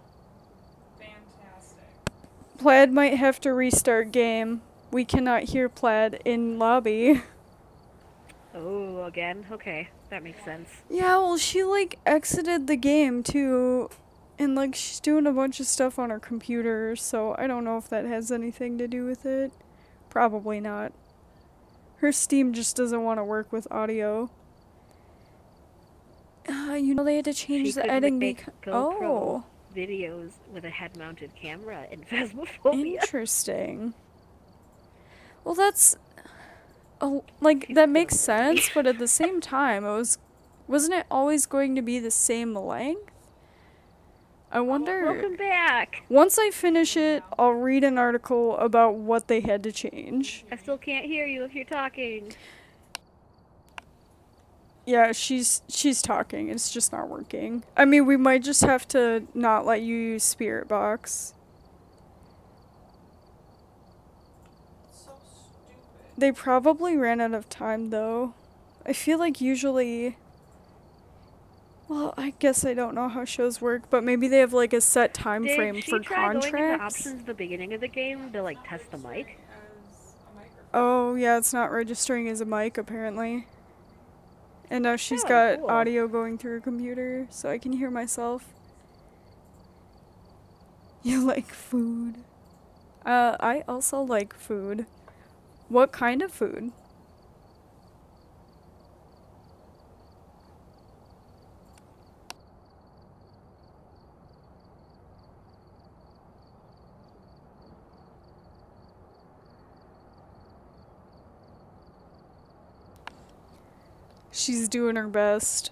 Fantastic. Plaid might have to restart game. We cannot hear Plaid in lobby. <laughs> Oh, again? Okay, that makes sense. Yeah, well, she like exited the game too. And like she's doing a bunch of stuff on her computer, so I don't know if that has anything to do with it. Probably not. Her Steam just doesn't want to work with audio. Uh, you know they had to change She the editing make GoPro Oh, videos with a head-mounted camera in <laughs> Phasmophobia. interesting. Well, that's oh, like that makes sense, but at the same <laughs> time, it was wasn't it always going to be the same length? I wonder. Welcome back. Once I finish it, I'll read an article about what they had to change. I still can't hear you if you're talking. Yeah, she's she's talking. It's just not working. I mean, we might just have to not let you use Spirit Box. So stupid. They probably ran out of time though. I feel like usually Well, I guess I don't know how shows work, but maybe they have like a set time Did frame for try going into options at the beginning of the game to like test the mic? As a microphone. Oh, yeah, it's not registering as a mic apparently. And now she's Oh, got cool. audio going through her computer, so I can hear myself. <laughs> You like food? Uh, I also like food. What kind of food? She's doing her best.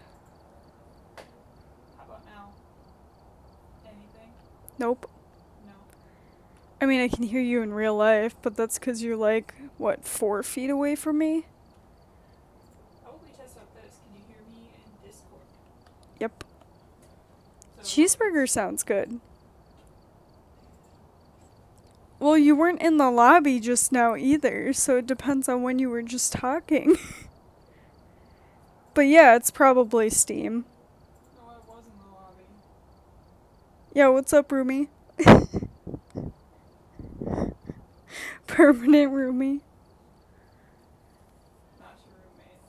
How about now? Anything? Nope. No. I mean, I can hear you in real life, but that's because you're like, what, four feet away from me? How about we this? Can you hear me in Discord? Yep. So, Cheeseburger sounds good. Well, you weren't in the lobby just now either, so it depends on when you were just talking. <laughs> but yeah, it's probably Steam. No, I was in the lobby. Yeah, what's up, roomie? <laughs> Permanent roomie. Not your roommate.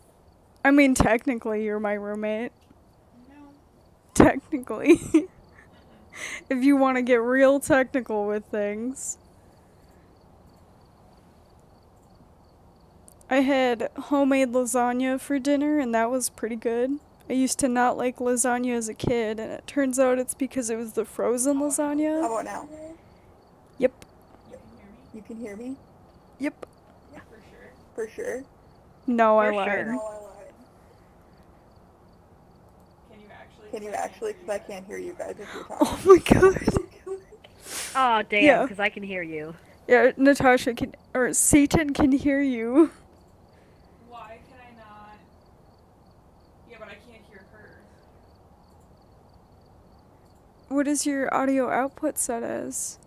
I mean, technically, you're my roommate. No. Technically. <laughs> if you want to get real technical with things. I had homemade lasagna for dinner, and that was pretty good. I used to not like lasagna as a kid, and it turns out it's because it was the frozen lasagna. How lasagna. about now? Yep, You can hear me? You can hear me? yep. For sure. For sure? No, I For lied. sure. No, I lied. Can you actually? Can you I actually? Because I can't hear you guys if you're <laughs> talking. Oh my god. Oh damn, Yeah. because I can hear you. Yeah, Natasha can, or Satan can hear you. Why can I not? Yeah, but I can't hear her. What is your audio output set as?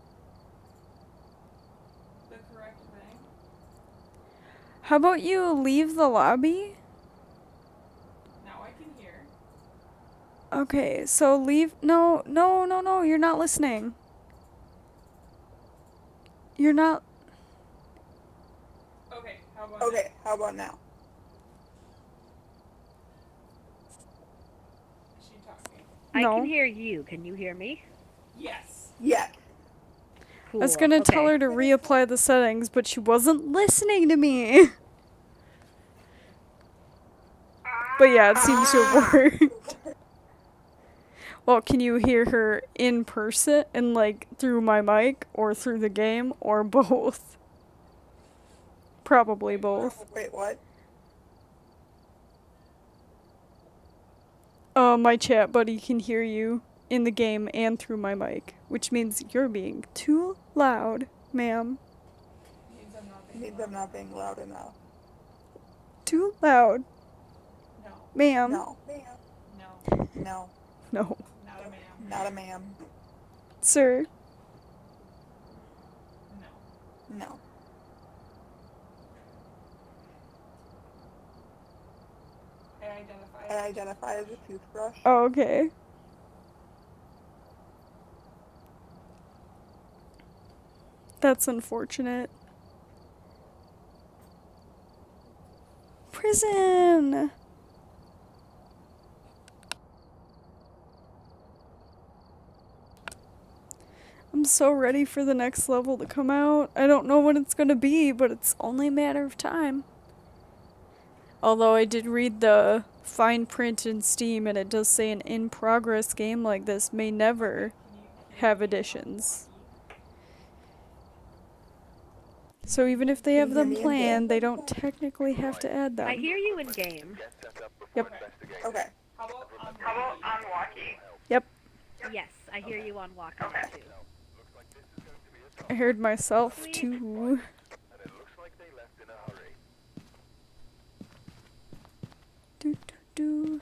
The correct thing. How about you leave the lobby? Now I can hear. Okay, so leave. No, no, no, no, you're not listening. You're not. Okay. How about? Okay, how about now? Is she talking? I No. can hear you. Can you hear me? Yes. Yeah. Cool. I was gonna tell her to reapply the settings, but she wasn't listening to me. but yeah, it seems to have ah. worked. well, can you hear her in person and like through my mic or through the game or <laughs> both? Probably both. Wait, what? Uh, my chat buddy can hear you in the game and through my mic, which means you're being too loud, ma'am. Means I'm not being loud. I'm not being loud enough. Too loud, No. ma'am. No. No. No. No. Not a ma'am. Not a ma'am. Sir, No. No. Hey, I I identify as a toothbrush. Oh, okay. That's unfortunate. Prison! I'm so ready for the next level to come out. I don't know when it's gonna be, but it's only a matter of time. Although I did read the fine print in Steam and it does say an in progress game like this may never have additions. So even if they have them hear me in planned, they don't technically have to add them. I hear you in game. Get set up before Yep. Okay. How about on How about on walkie? Yep, Yes, I hear you on walkie Okay. too. Looks like this is going to be a tough I heard myself Sweet. too. and it looks like they left in a hurry. Do.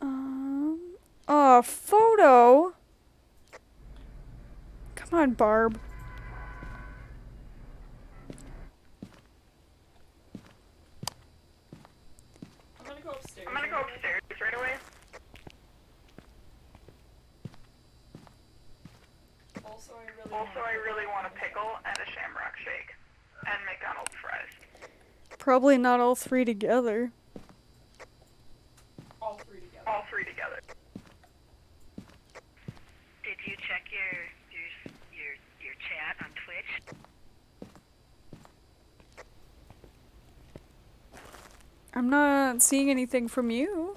Um. Oh, photo. Come on, Barb. I'm gonna go upstairs. I'm gonna go upstairs right away. Also, I really Also, I really want a pickle and a shamrock shake. And McDonald's fries. Probably not all three together. All three together. All three together. Did you check your your your your chat on Twitch? I'm not seeing anything from you.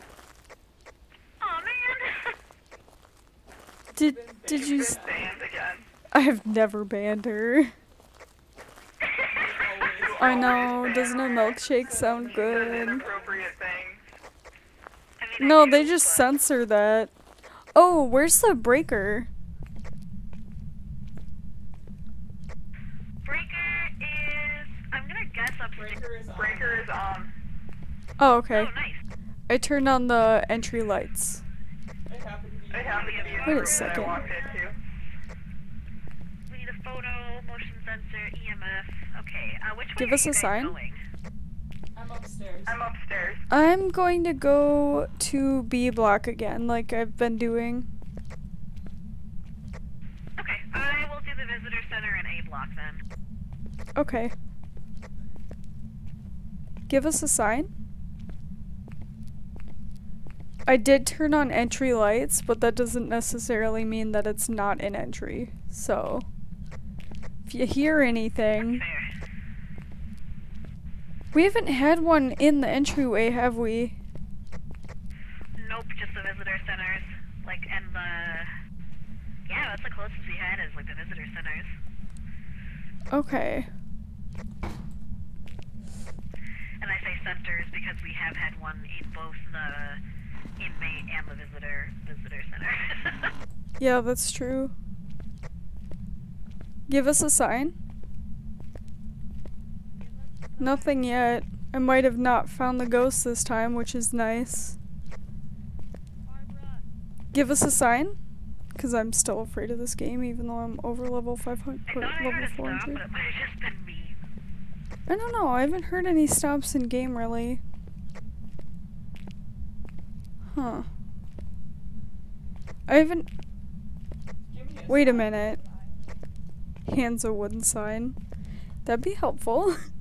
Oh man. Did did you? Banned again. I have never banned her. <laughs> I know. Doesn't a milkshake sound good? Inappropriate things. I mean, I No, they just censor that. Oh, where's the breaker? Breaker is. I'm gonna guess upstairs. Breaker is on. Is on. Oh, okay. Oh, nice. I turned on the entry lights. It happened to be. It happened to be in Wait a second. I walked into. We need a photo, motion sensor, EMF. Okay, uh, which way Give are us you a guys sign. Going? I'm upstairs. I'm upstairs. I'm going to go to B block again, like I've been doing. Okay, I will do the visitor center in A block then. Okay. Give us a sign. I did turn on entry lights, but that doesn't necessarily mean that it's not an entry. So, if you hear anything, Fair. We haven't had one in the entryway, have we? Nope, just the visitor centers. Like, and the. Yeah, that's the closest we had is like the visitor centers. Okay. And I say centers because we have had one in both the inmate and the visitor visitor center. <laughs> Yeah, that's true. Give us a sign. Nothing yet. I might have not found the ghost this time, which is nice. Give us a sign. Because I'm still afraid of this game, even though I'm over level 500, I or thought I level heard a stop, 400. but it might have just been me. I don't know. I haven't heard any stops in game really. Huh. I haven't. Wait a minute. Hands a wooden sign. That'd be helpful. <laughs>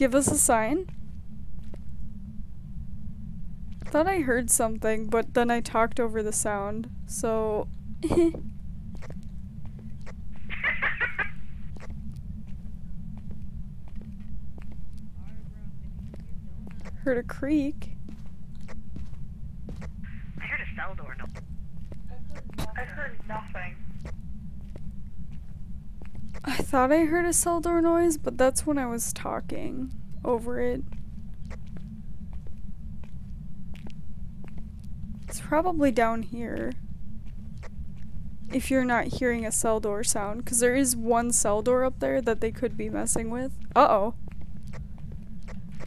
Give us a sign. Thought I heard something, but then I talked over the sound. So. <laughs> heard a creak. I heard a cell door. I've heard nothing. I've heard nothing. I thought I heard a cell door noise, but that's when I was talking over it. It's probably down here. If you're not hearing a cell door sound, because there is one cell door up there that they could be messing with. Uh oh.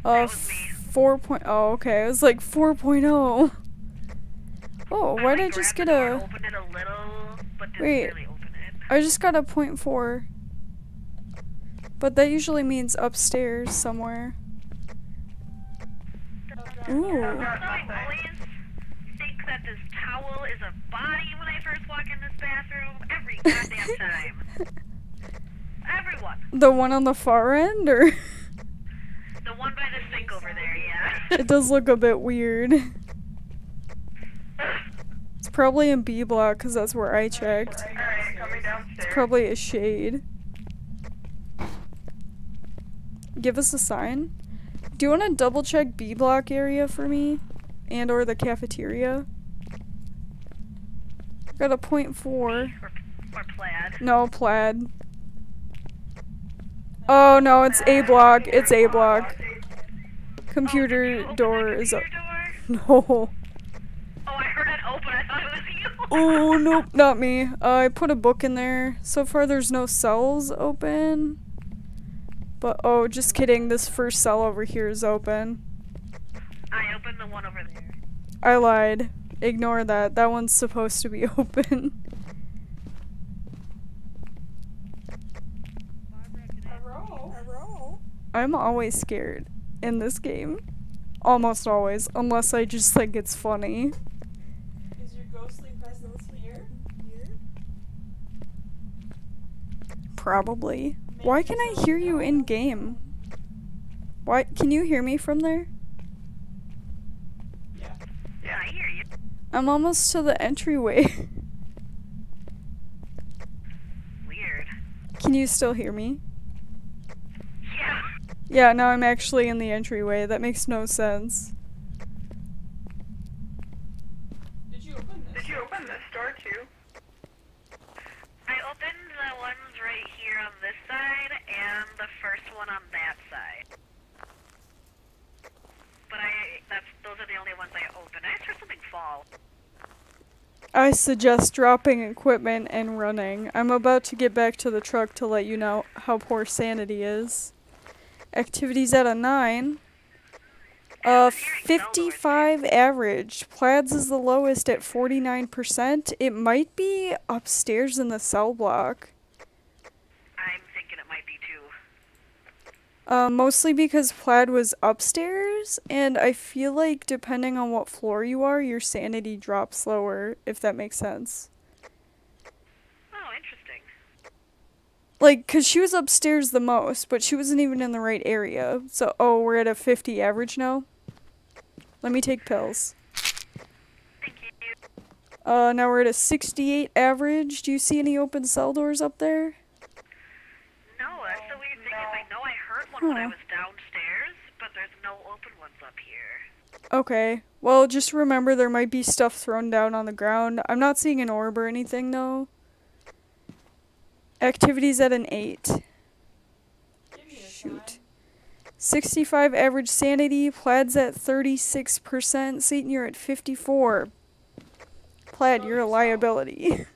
Uh, That 4. Point, oh, okay. I was like 4.0. Oh, why did I just get a. Opened it a little, but didn't Wait. really open it. I just got a point four. But that usually means upstairs somewhere. Ooh. So I always think that this towel is a body when I first walk in this bathroom. Every goddamn <laughs> time. Everyone. The one on the far end, or The one by the sink over there, yeah. it does look a bit weird. <laughs> It's probably in B block because that's where I checked. Alright, coming It's probably a shade. Give us a sign. Do you want to double check B block area for me? And or the cafeteria? Got a point four. Or, or plaid. No, plaid. Oh no, it's A block. It's A block. Computer Oh, Did you open door is up. <laughs> No. Oh, I heard it open. I thought it was you. Oh nope, not me. Uh, I put a book in there. So far, there's no cells open. But oh, just kidding. This first cell over here is open. I opened the one over there. I lied. Ignore that. That one's supposed to be <laughs> open. Hello? I'm always scared in this game. Almost always, unless I just think it's funny. Is your ghostly presence here? Probably. Why can I hear you in game? Why can you hear me from there? Yeah. Yeah, I hear you. I'm almost to the entryway. <laughs> Weird. Can you still hear me? Yeah. Yeah, now I'm actually in the entryway. That makes no sense. Did you open this? Did you open this door too? I opened the ones right here on this side and the first one on that side. But I that's those are the only ones I opened. I just heard something fall. I suggest dropping equipment and running. I'm about to get back to the truck to let you know how poor sanity is. Activities at a 9. Uh, 55 average. Plaids is the lowest at 49%. It might be upstairs in the cell block. I'm thinking it might be too. Uh, mostly because Plaid was upstairs, and I feel like depending on what floor you are, your sanity drops lower, if that makes sense. Oh, interesting. Like, cause she was upstairs the most, but she wasn't even in the right area. So, oh, we're at a 50 average now? Let me take pills. Thank you. Uh, now we're at a 68 average. Do you see any open cell doors up there? No, that's the weird thing is I know I heard one when I was downstairs, but there's no open ones up here. Okay. Well, just remember there might be stuff thrown down on the ground. I'm not seeing an orb or anything, though. Activities at an 8. Give me a Shoot. sign. 65 average sanity. Plaid's at 36%. Satan, you're at 54. Plaid, you're a liability. <laughs>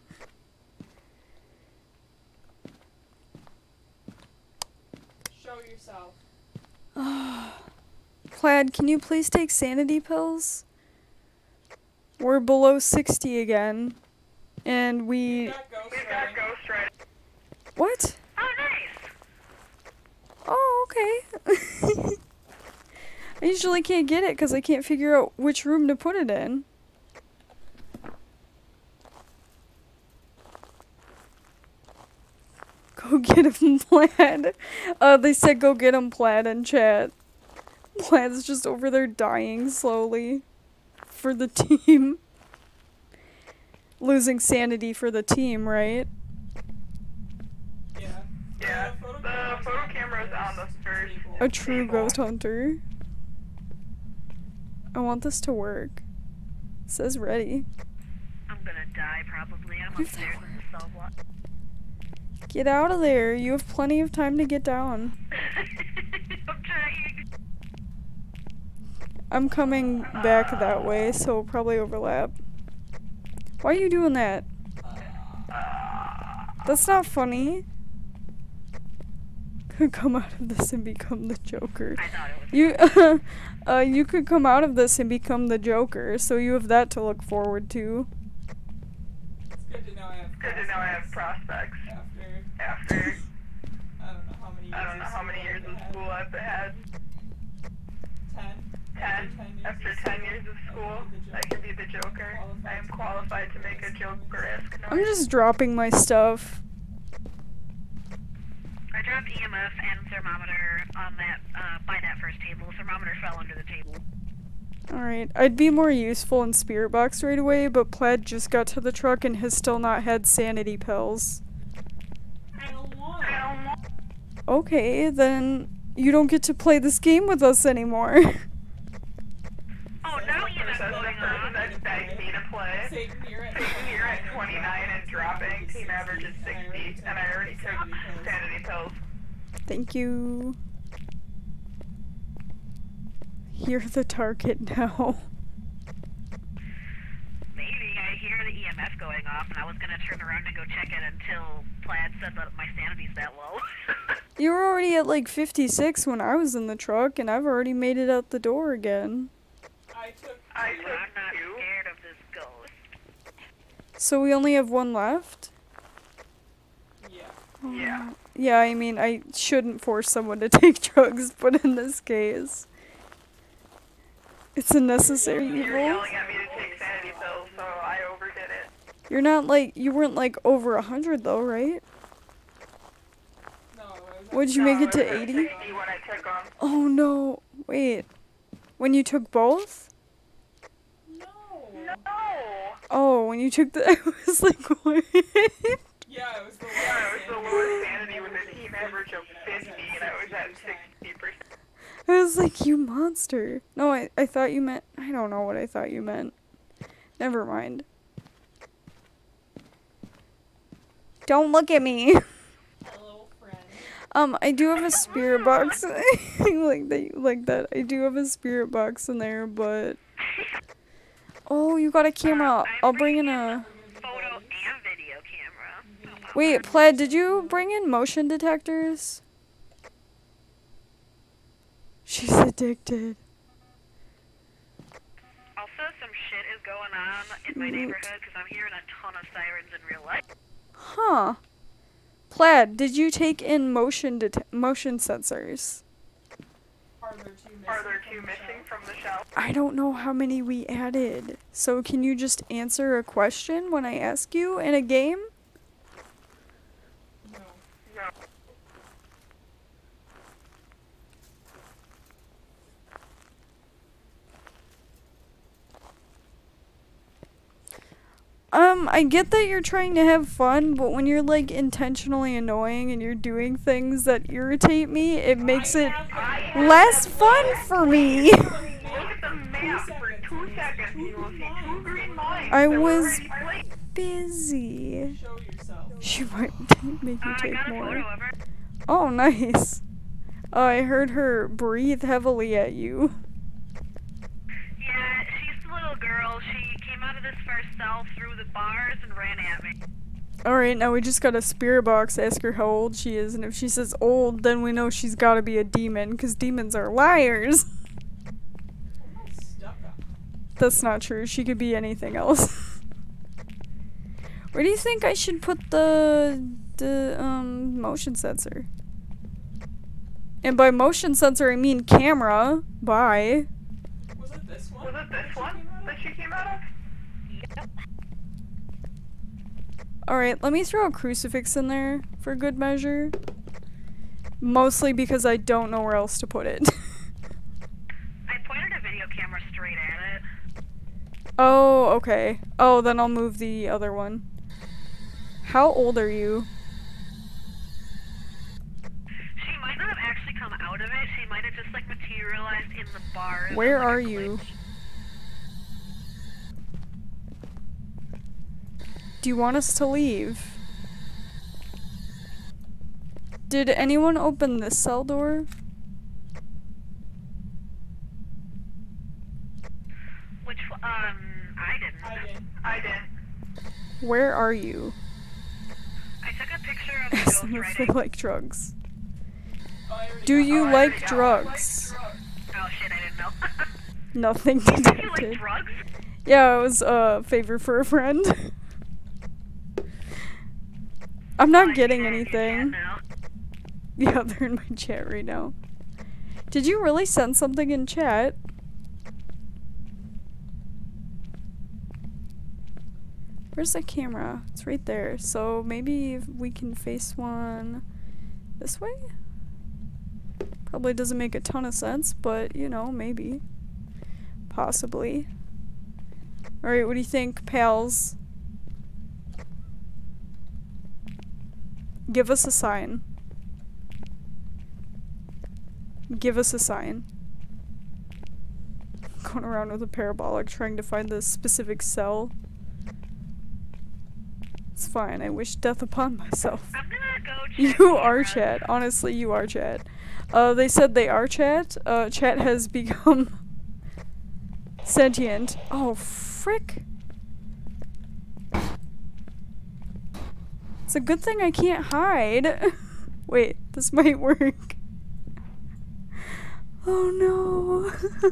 Show yourself. <sighs> Plaid, can you please take sanity pills? We're below 60 again. And we. Got ghost writing. ghost right. What? Oh, nice. Oh, okay. <laughs> I usually can't get it because I can't figure out which room to put it in. Go get him, <laughs> Plaid. Uh, they said go get him, Plaid, in chat. Plaid's just over there dying slowly. For the <laughs> team. Losing sanity for the team, right? Yeah. Yeah, the photo camera's on the first. A true ghost hunter. I want this to work. It says ready. I'm gonna die probably. I'm Where's upstairs in the cell block. Get out of there. You have plenty of time to get down. I'm trying. I'm coming back that way, so we'll probably overlap. Why are you doing that? That's not funny. <laughs> Could come out of this and become the Joker. I thought it was. You, <laughs> uh, you could come out of this and become the Joker, so you have that to look forward to. It's good to know I have Good to know I have prospects after after I don't know how many years I don't know how many years of school I've had. Ten. Ten. Ten years. After 10 years of school, I can be the Joker. I am qualified to make a Joker-esque I'm just dropping my stuff. I dropped EMF and thermometer on that uh, by that first table. Thermometer fell under the table. Alright, I'd be more useful in Spirit Box right away, but Plaid just got to the truck and has still not had sanity pills. I don't want I don't want Okay, then you don't get to play this game with us anymore. <laughs> Oh, now EMF That's the going on. that begged me to play. Satan, you're at Sitting here at 29 and dropping, team average is 60, and I already took sanity pills. Thank you. You're the target now. <laughs> Maybe I hear the EMF going off, and I was gonna turn around and go check it until Plaid said that my sanity's that low. <laughs> You were already at like 56 when I was in the truck, and I've already made it out the door again. I took I I'm not two. scared of this ghost. So we only have one left? yeah. Yeah. Um, yeah, I mean, I shouldn't force someone to <laughs> take drugs, but in this case, it's a necessary You were evil. You're not like, you weren't like over a 100 though, right? No, I Would you No, make it to I was at 80? 60 when I took them. Oh no, wait. When you took both? No. No! Oh, when you took the, <laughs> I was like, what? Yeah, it was the Yeah, lowest it was the lowest sanity with a team average of 50, and I was at 60%. I was like, you monster. No, I, I thought you meant, I don't know what I thought you meant. Never mind. Don't look at me. <laughs> Hello, friend. Um, I do have a spirit box. <laughs> like that, like that. I do have a spirit box in there, but. Oh, you got a camera. I'll bring in a. Photo and video camera. Wait, Plaid, did you bring in motion detectors? She's addicted. Also, some shit is going on in my neighborhood because I'm hearing a ton of sirens in real life. Huh. Plaid, did you take in motion det- motion sensors? Are there two missing? Are there two the missing show? from the shelf? I don't know how many we added. So can you just answer a question when I ask you in a game? No. No. Um, I get that you're trying to have fun, but when you're like intentionally annoying and you're doing things that irritate me, it makes it less fun for me. I was- Busy. She might <laughs> make you take more. Oh, nice. Oh, I heard her breathe heavily at you. Yeah, she's the little girl. She out of this first cell through the bars and ran at me. Alright, now we just got a spirit box. Ask her how old she is, and if she says old, then we know she's gotta be a demon, because demons are liars. What am I stuck on? That's not true. She could be anything else. <laughs> Where do you think I should put the the um motion sensor? And by motion sensor, I mean camera. Bye. Was it this one? Was it this one came out of? that she came out of? Alright, let me throw a crucifix in there for good measure. Mostly because I don't know where else to put it. <laughs> I pointed a video camera straight at it. oh, okay. Oh, then I'll move the other one. How old are you? She might not have actually come out of it. She might have just like materialized in the bars. Where like, are you? glitch. Do you want us to leave? Did anyone open this cell door? Which um I didn't. I did. I didn't. Where are you? I took a picture of the Ask ghost them if writing. they like drugs. Oh, Do you I like already got drugs? Oh shit, I didn't know. <laughs> Nothing you like drugs? Yeah, it was a favor for a friend. <laughs> I'm not getting anything. Yeah, <laughs> they're in my chat right now. Did you really send something in chat? Where's the camera? It's right there. So maybe we can face one this way? Probably doesn't make a ton of sense, but you know, maybe. Possibly. Alright, what do you think, pals? Give us a sign. Give us a sign. <laughs> Going around with a parabolic trying to find the specific cell. It's fine, I wish death upon myself. I'm gonna go <laughs> check You are chat. Honestly, you are chat. Uh, they said they are chat. Uh, chat has become <laughs> sentient. Oh, frick. It's a good thing I can't hide. <laughs> Wait, this might work. <laughs> Oh no. <laughs>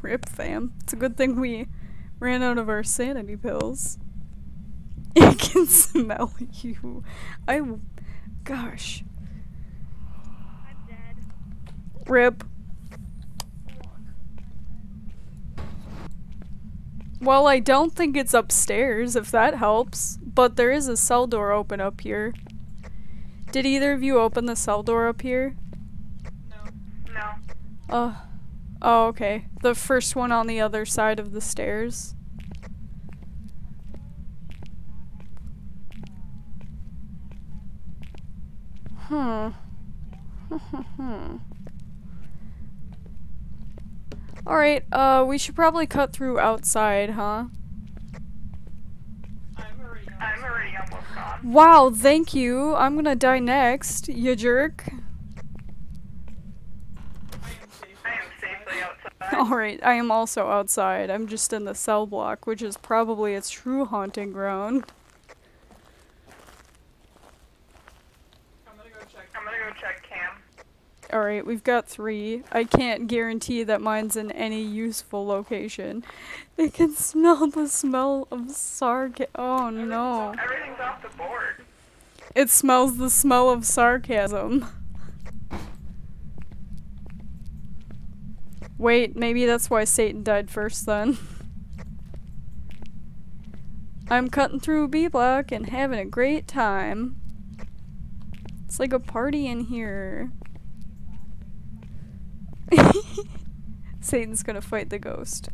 Rip fam. It's a good thing we ran out of our sanity pills. I can smell you. I. Gosh. I'm dead. Rip. Well, I don't think it's upstairs, if that helps. But there is a cell door open up here. Did either of you open the cell door up here? No. No. Uh. Oh, okay. The first one on the other side of the stairs. Hmm. <laughs> Hmm. Alright, uh, we should probably cut through outside, huh? I'm already. Almost gone. Wow, thank you. I'm gonna die next, you jerk. <laughs> Alright, I am also outside. I'm just in the cell block, which is probably its true haunting ground. I'm gonna go check. I'm gonna go check cam. Alright, we've got three. I can't guarantee that mine's in any useful location. They can smell the smell of sarcasm. Oh no. Everything's off the board. It smells the smell of sarcasm. Wait, maybe that's why Satan died first then. I'm cutting through B block and having a great time. It's like a party in here. Satan's gonna fight the ghost.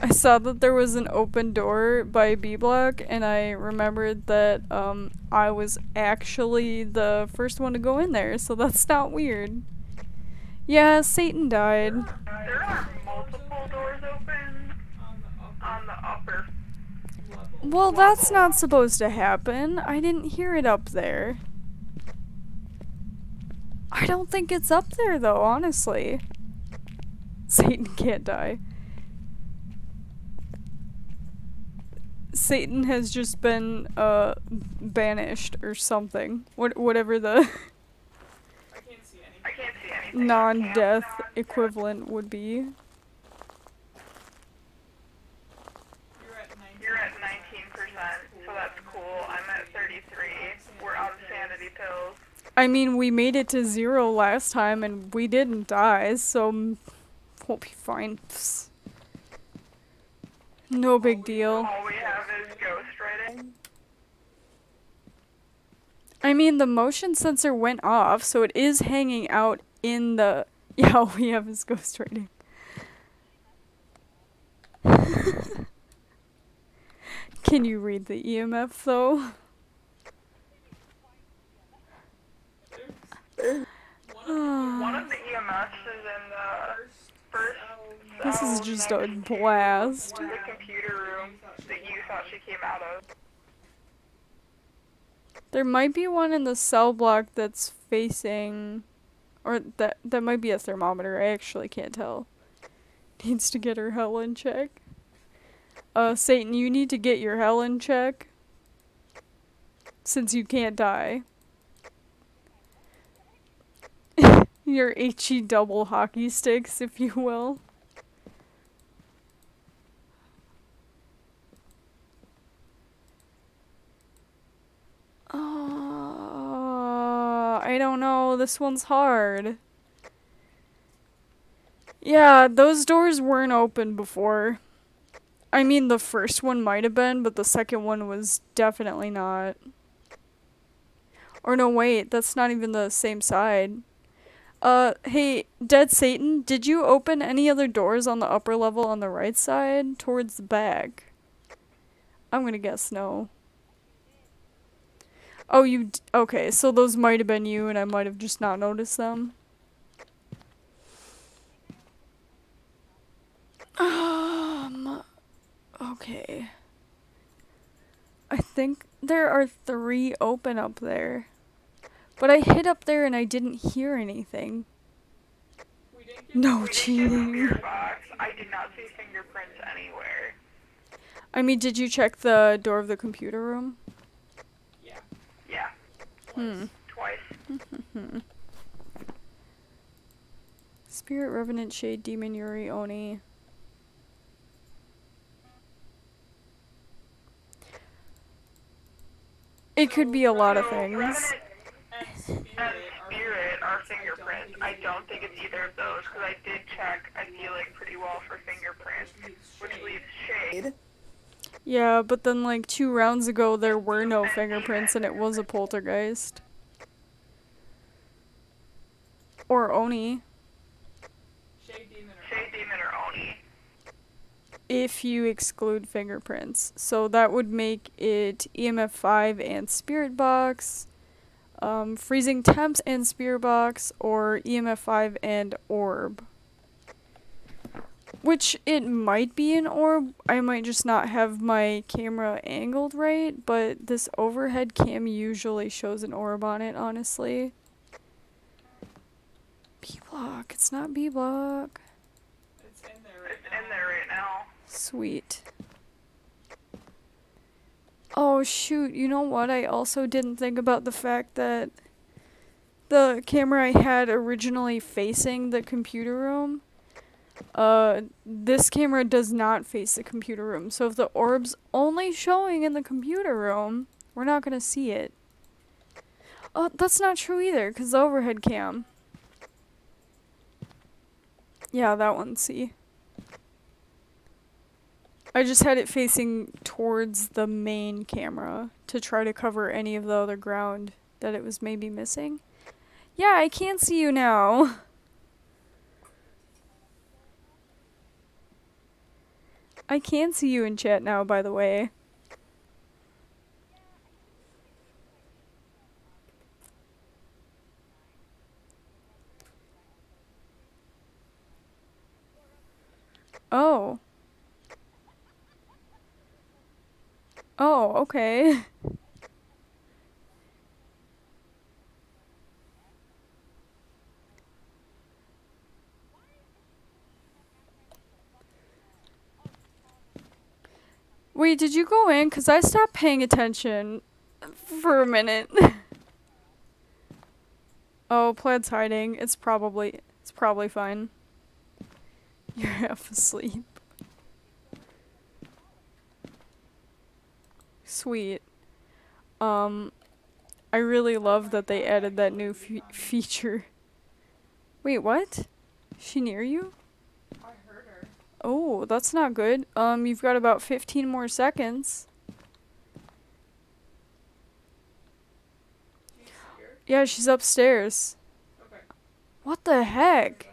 I saw that there was an open door by B block and I remembered that um I was actually the first one to go in there, so that's not weird. Yeah, Satan died. There are multiple doors open On the upper on the upper. level. Well, that's not supposed to happen. I didn't hear it up there. I don't think it's up there though, honestly. Satan can't die. Satan has just been uh banished or something. What whatever the I can't see anything. I can't see anything. on non-death equivalent would be. You're at 19. You're at 19%, so that's cool. I'm at 33. We're on sanity pills. I mean, we made it to zero last time and we didn't die, so be fine. Psst. No big deal. I mean, the motion sensor went off, so it is hanging out in the. <laughs> Yeah, all we have is ghostwriting. <laughs> Can you read the EMF though? One of the EMFs is in the first This is just a blast. The computer room that you thought she came out of. There might be one in the cell block that's facing, or that that might be a thermometer. I actually can't tell. <laughs> Needs to get her hell in check. Uh, Satan, you need to get your hell in check. Since you can't die. Your HE double hockey sticks, if you will. I I don't know. This one's hard. Yeah, those doors weren't open before. I mean, the first one might have been, but the second one was definitely not. Or no, wait, that's not even the same side. Uh, hey, Dead Satan, did you open any other doors on the upper level on the right side towards the back? I'm gonna guess no. Oh, you. D- okay, so those might have been you, and I might have just not noticed them. Um. Okay. I think there are three open up there. But I hid up there and I didn't hear anything. Didn't No We didn't get the cheating. I did not see fingerprints anywhere. I mean, did you check the door of the computer room? yeah. Yeah, Hmm. twice. <laughs> Spirit, Revenant, Shade, Demon, Yurei, Oni. It could be a lot of things. Revenant And spirit and are spirit are fingerprints. I don't think it's either of those because I did check. I feel like pretty well for fingerprints, which leaves shade. Yeah, but then like two rounds ago there were no fingerprints and it was a poltergeist. Or Oni, Shade demon or Shade demon or oni. if you exclude fingerprints. So that would make it EMF 5 and Spirit Box, um, Freezing Temps and Spirit Box, or EMF 5 and Orb. Which it might be an orb. I might just not have my camera angled right, but this overhead cam usually shows an orb on it, honestly. B block. It's not B block. it's in there right It's now. in there right now. Sweet. Oh shoot, you know what? I also didn't think about the fact that the camera I had originally facing the computer room. Uh, this camera does not face the computer room. So if the orb's only showing in the computer room, we're not gonna see it. Oh, that's not true either, cause the overhead cam. Yeah, that one, see. I just had it facing towards the main camera to try to cover any of the other ground that it was maybe missing. Yeah, I can see you now. I can see you in chat now, by the way. Oh. Oh, okay. <laughs> Wait, did you go in? Because I stopped paying attention for a minute. <laughs> oh, Plaid's hiding. It's probably, it's probably fine. <laughs> You're half asleep. Sweet. Um, I really love that they added that new fe- feature. Wait, what? She near you? I heard her. Oh, that's not good. Um, you've got about 15 more seconds. She's. Yeah, she's upstairs. Okay. What the heck?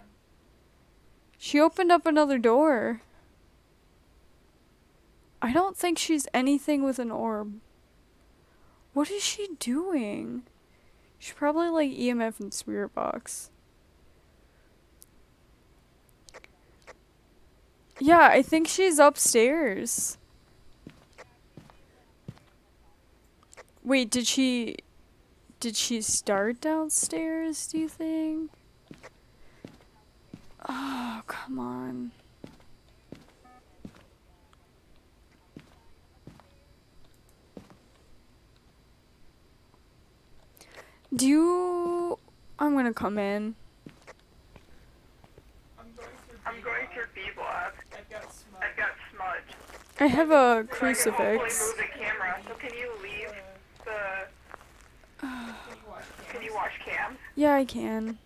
She opened up another door. I don't think she's anything with an orb. What is she doing? She's probably like EMF and spirit box. Yeah, I think she's upstairs. Wait, did she did she start downstairs, do you think? Oh, come on. Do you I'm gonna come in. I'm going through. I'm B going through B block. I've got smudge. I've got smudge. I have a So I can hopefully crucifix. move the camera. So can you leave the? Can you watch Can you cams? watch can. Yeah, I can.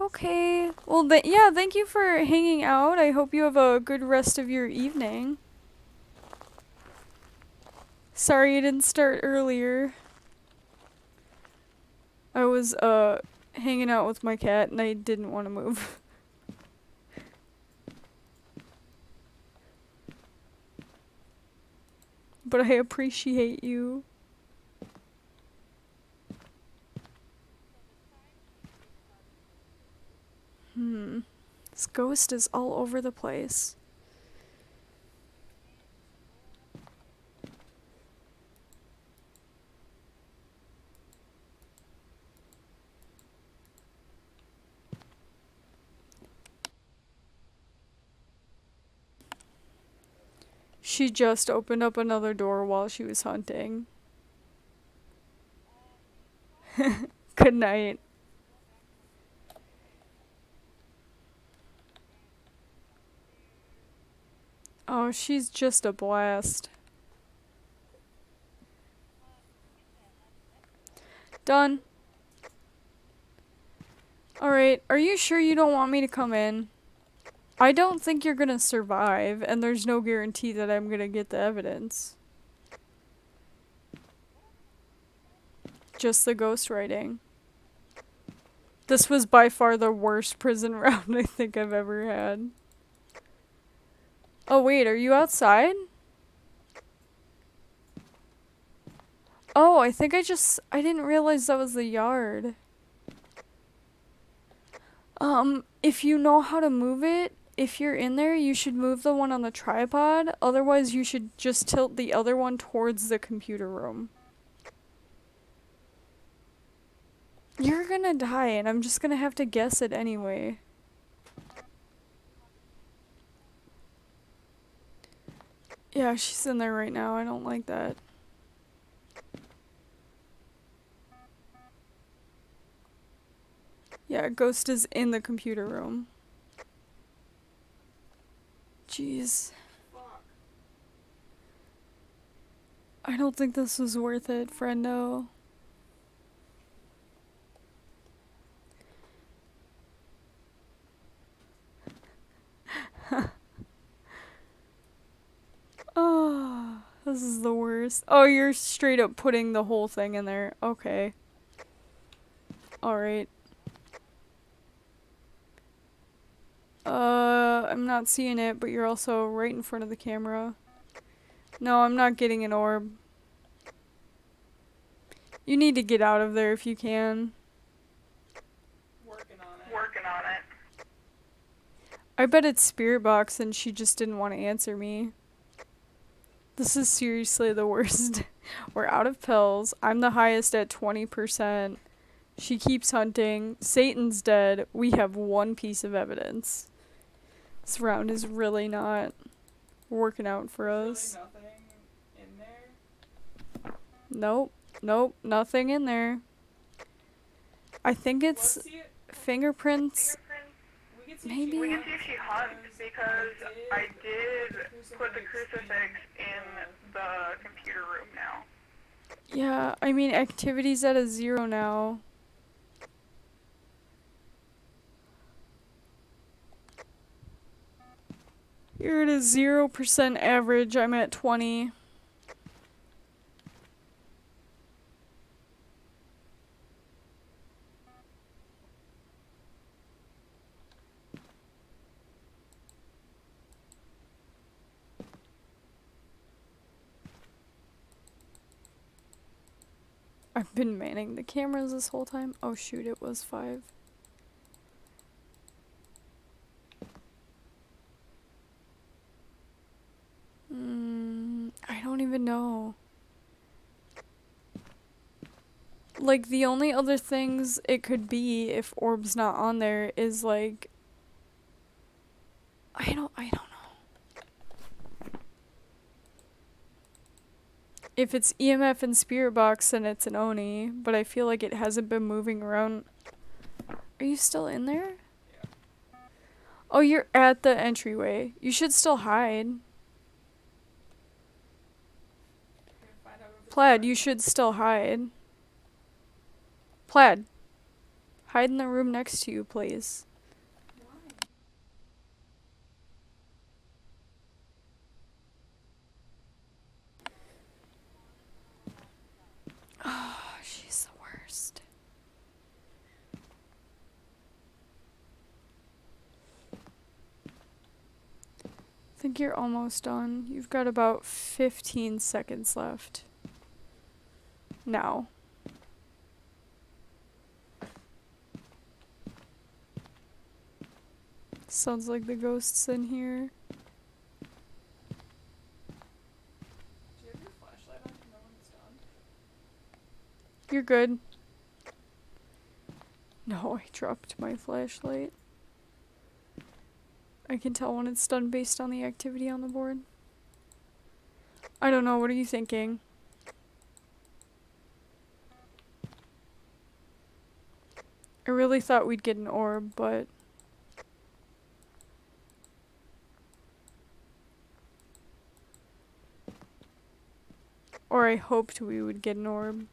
Okay. Well, th- yeah, thank you for hanging out. I hope you have a good rest of your evening. Sorry it didn't start earlier. I was uh hanging out with my cat and I didn't want to move. <laughs> but I appreciate you. Hmm. This ghost is all over the place. She just opened up another door while she was hunting. <laughs> Good night. Oh, she's just a blast. Done. Alright, are you sure you don't want me to come in? I don't think you're gonna survive, and there's no guarantee that I'm gonna get the evidence. Just the ghostwriting. This was by far the worst prison <laughs> round I think I've ever had. Oh wait, are you outside? Oh, I think I just I didn't realize that was the yard. Um, if you know how to move it, if you're in there, you should move the one on the tripod. Otherwise, you should just tilt the other one towards the computer room. You're gonna die, and I'm just gonna have to guess it anyway. Yeah, she's in there right now. I don't like that. Yeah, Ghost is in the computer room. Jeez. I don't think this was worth it, friendo. Oh, <laughs> this is the worst. Oh, you're straight up putting the whole thing in there. Okay. Alright. Uh, I'm not seeing it, but you're also right in front of the camera. No, I'm not getting an orb. You need to get out of there if you can. Working on it. Working on it. I bet it's Spirit Box and she just didn't want to answer me. This is seriously the worst. <laughs> We're out of pills. I'm the highest at 20%. She keeps hunting. Satan's dead. We have one piece of evidence. This round is really not working out for us. Really nothing in there. Nope. Nope. Nothing in there. I think it's it. fingerprints. Fingerprints. We can see Maybe- We can see if she hunts because I did put the crucifix in the computer room now. Yeah, I mean, activity's at a zero now. You're at a 0% average. I'm at 20. I've been manning the cameras this whole time. Oh shoot, it was five. Mm, I don't even know. Like, the only other things it could be if Orb's not on there is like. I don't. I don't know. If it's EMF and Spirit Box, then it's an Oni, but I feel like it hasn't been moving around. Are you still in there? Oh, you're at the entryway. You should still hide. can find out if it's Plaid, you should still hide. Plaid. Hide in the room next to you, please. Oh, she's the worst. I think you're almost done. You've got about 15 seconds left. Now. Sounds like the ghosts in here. Do you have your flashlight on to know done? You're good. No, I dropped my flashlight. I can tell when it's done based on the activity on the board. I don't know, what are you thinking? I really thought we'd get an orb, but or I hoped we would get an orb.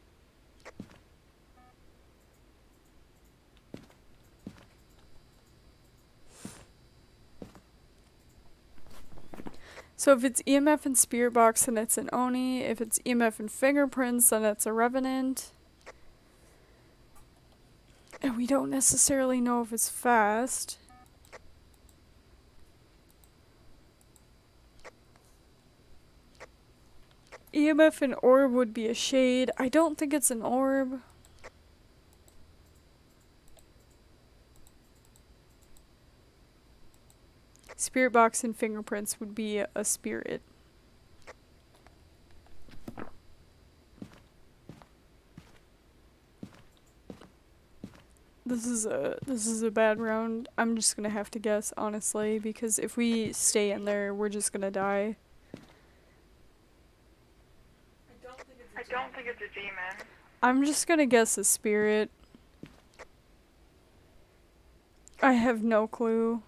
So if it's EMF and Spirit Box, then it's an Oni. If it's EMF and Fingerprints, then it's a Revenant. And we don't necessarily know if it's fast. EMF and Orb would be a shade. I don't think it's an orb. Spirit box and fingerprints would be a, a spirit. This is a this is a bad round. I'm just gonna have to guess honestly because if we stay in there, we're just gonna die. I don't think it's a I don't think it's a demon. I'm just gonna guess a spirit. I have no clue.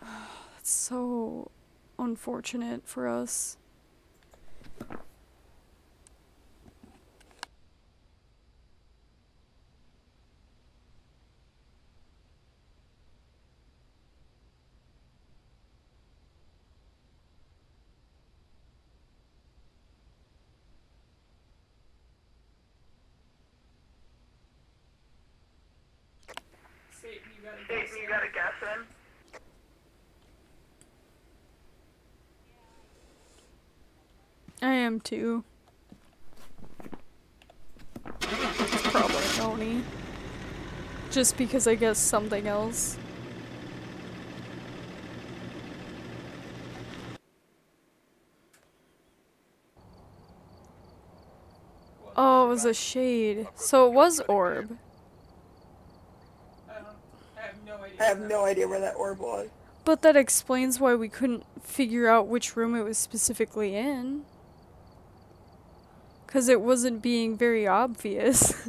<sighs> That's so unfortunate for us. Satan, you gotta Satan, guess you it. gotta guess him. Too. It's probably Oni. Just because I guess something else. Oh, it was a shade. So it was orb. I have no idea. I have what no idea where that orb was. But that explains why we couldn't figure out which room it was specifically in. Because it wasn't being very obvious.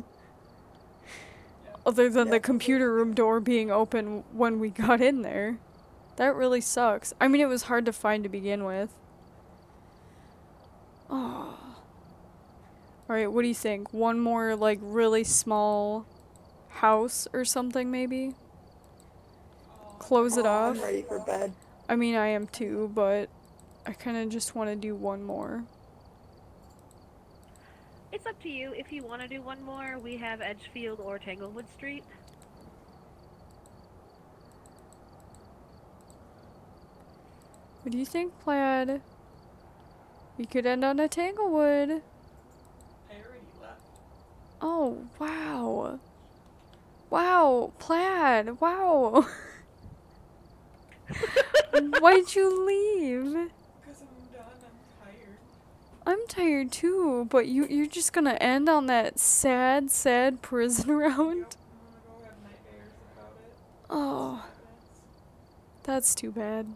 <laughs> Other than the computer room door being open when we got in there. That really sucks. I mean, it was hard to find to begin with. Oh. <sighs> Alright, what do you think? One more, like, really small house or something, maybe? Close it Oh, off? I'm ready for bed. I mean, I am too, but I kind of just want to do one more. It's up to you. If you want to do one more, we have Edgefield or Tanglewood Street. What do you think, Plaid? We could end on a Tanglewood. I already left. Oh, wow. Wow, Plaid, wow. <laughs> Why'd you leave? Because I'm done. I'm tired. I'm tired too, but you you're just gonna end on that sad, sad <laughs> prison round. Yep, I'm gonna go have nightmares about it. Oh, that's too bad.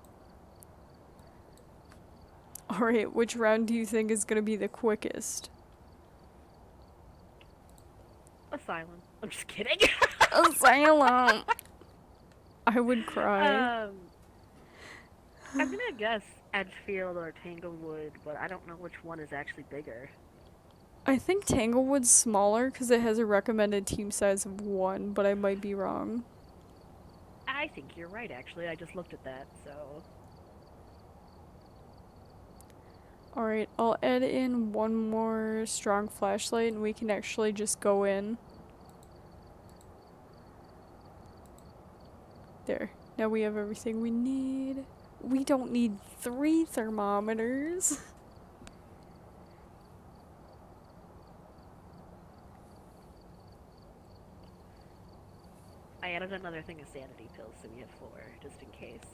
Alright, which round do you think is gonna be the quickest? Asylum. I'm just kidding. Asylum! <laughs> I would cry. um, I'm gonna guess Edgefield or Tanglewood, but I don't know which one is actually bigger. I think Tanglewood's smaller because it has a recommended team size of one, but I might be wrong. I think you're right, actually. I just looked at that, so. Alright, I'll add in one more strong flashlight and we can actually just go in. There. Now we have everything we need. We don't need three thermometers. I added another thing of sanity pills, so we have four, just in case.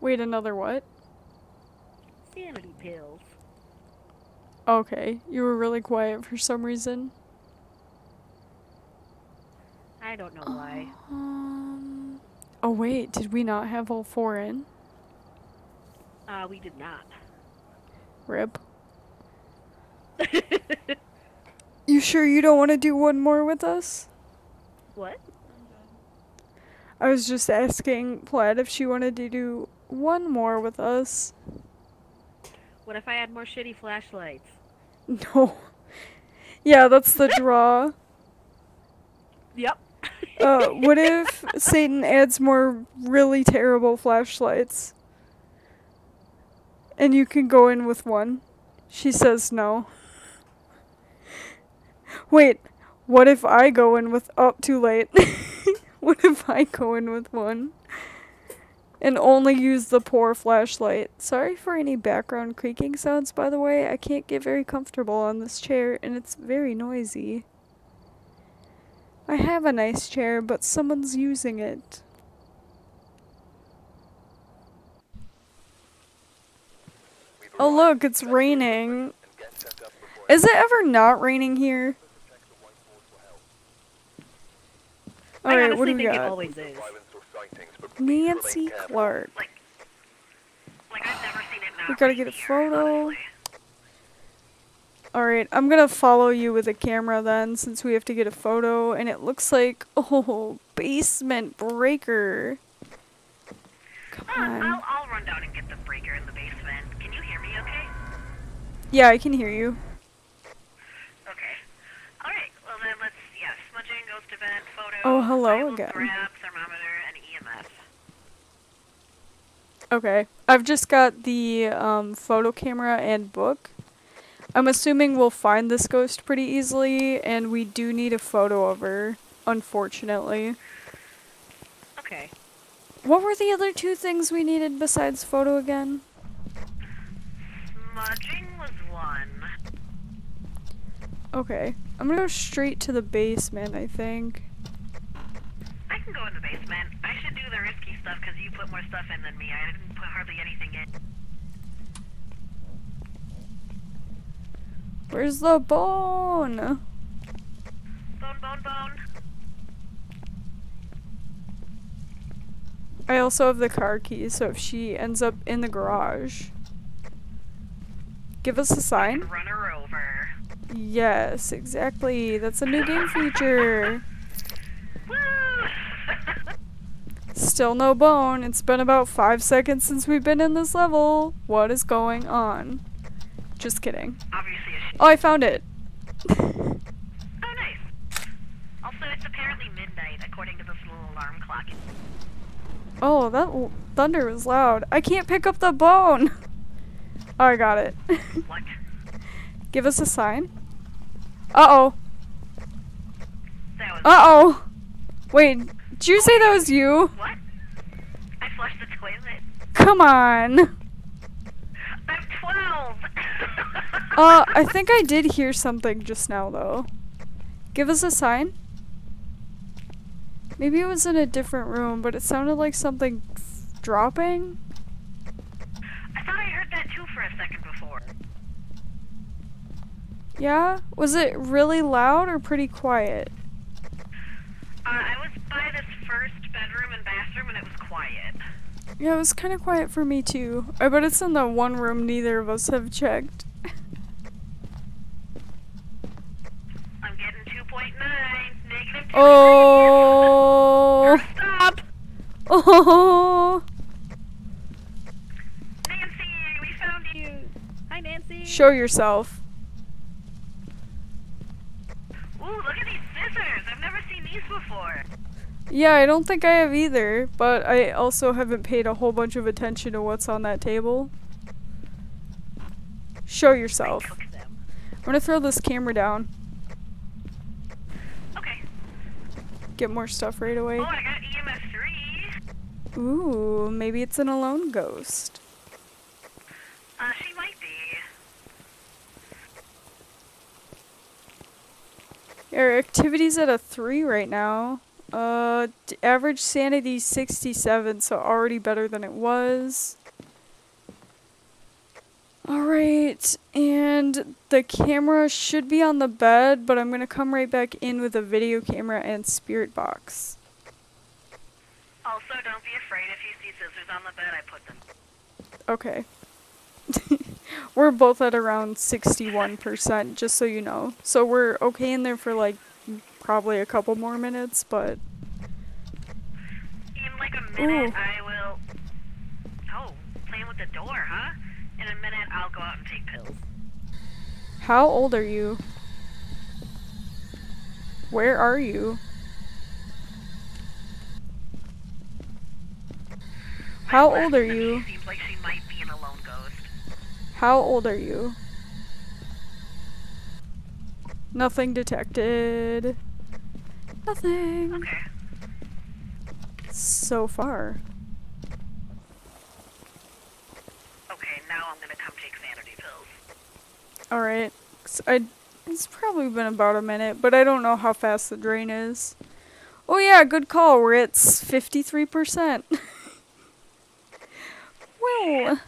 Wait, another what? Sanity pills. Okay, you were really quiet for some reason. I don't know why. Um. Oh wait, did we not have all four in? Uh, we did not. Rib. <laughs> You sure you don't want to do one more with us? what? I was just asking Plaid if she wanted to do one more with us. What if I add more shitty flashlights? No. Yeah, that's the draw. <laughs> Yep. Uh, what if <laughs> Satan adds more really terrible flashlights? And you can go in with one. She says no. Wait, what if I go in with. Oh, too late. <laughs> what if I go in with one? And only use the poor flashlight. Sorry for any background creaking sounds, by the way. I can't get very comfortable on this chair, and it's very noisy. I have a nice chair, but someone's using it. Oh look, it's raining. Is it ever not raining here? Alright, what do we think it got? always is. Nancy Clark. Like I've never seen it not We gotta get a photo. Alright, I'm gonna follow you with a camera then, since we have to get a photo, and it looks like, <laughs> oh, basement breaker. Come Uh, on. I'll, I'll run down and get the breaker in the basement. Can you hear me okay? Yeah, I can hear you. Okay. Alright, well then let's, yeah, smudging, ghost event, photo. Oh, hello again. grab thermometer and EMF. Okay. I've just got the um, photo camera and book. I'm assuming we'll find this ghost pretty easily, and we do need a photo of her, unfortunately. Okay. What were the other two things we needed besides photo again? Smudging. Okay. I'm gonna go straight to the basement, I think. I can go in the basement. I should do the risky stuff because you put more stuff in than me. I didn't put hardly anything in. Where's the bone? Bone, bone, bone. I also have the car keys, so if she ends up in the garage, give us a sign. Run her. Yes, exactly. That's a new game feature. Still no bone. It's been about five seconds since we've been in this level. What is going on? Just kidding. Obviously a sh- Oh, I found it. Oh, nice. Also, it's apparently midnight according to this little alarm clock. Oh, that l- thunder was loud. I can't pick up the bone. Oh, <laughs> I got it. <laughs> What? Give us a sign. Uh oh. Uh oh. Wait, did you say that was you? What? I flushed the toilet. Come on. I'm 12! <laughs> Uh, I think I did hear something just now, though. Give us a sign. Maybe it was in a different room, but it sounded like something f- dropping. I thought I heard that too for a second before. Yeah? Was it really loud or pretty quiet? Uh, I was by this first bedroom and bathroom and it was quiet. Yeah, it was kind of quiet for me too. I bet it's in the one room neither of us have checked. I'm getting 2.9, negative 2. Oh. Stop! Oh. Nancy, we found you! Hi, Nancy. Show yourself. Ooh, look at these scissors. I've never seen these before. Yeah, I don't think I have either, but I also haven't paid a whole bunch of attention to what's on that table. Show yourself. I'm gonna throw this camera down. Okay. Get more stuff right away. Oh, I got EMF 3. Ooh, maybe it's an alone ghost. Uh, she might be. Our activity's at a 3 right now. Uh, average sanity 67, so already better than it was. Alright, and the camera should be on the bed, but I'm gonna come right back in with a video camera and spirit box. Also, don't be afraid if you see scissors on the bed, I put them. Okay. <laughs> we're both at around 61%, just so you know. So we're okay in there for like probably a couple more minutes, but In like a minute, Ooh. I will. Oh, playing with the door, huh? In a minute, I'll go out and take pills. how old are you? Where are you? How old are you? Seems like she might be an alone ghost. How old are you? Nothing detected. Nothing. Okay. So far. Okay, now I'm gonna come take sanity pills. Alright. I it's probably been about a minute, but I don't know how fast the drain is. Oh yeah, good call. We're at 53%. well,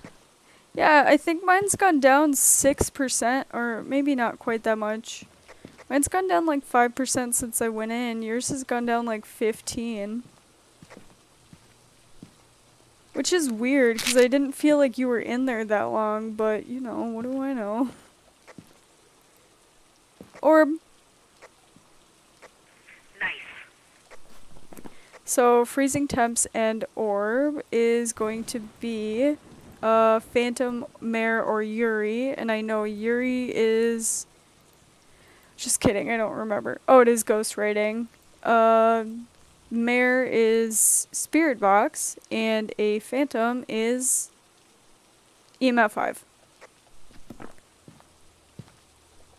yeah, I think mine's gone down 6% or maybe not quite that much. Mine's gone down like 5% since I went in. Yours has gone down like 15. Which is weird because I didn't feel like you were in there that long, but you know, what do I know? Orb. Nice. So freezing temps and orb is going to be uh Phantom, Mare, or Yurei, and I know Yurei is just kidding, I don't remember. Oh, it is ghost writing. Uh Mare is Spirit Box, and a Phantom is EMF 5.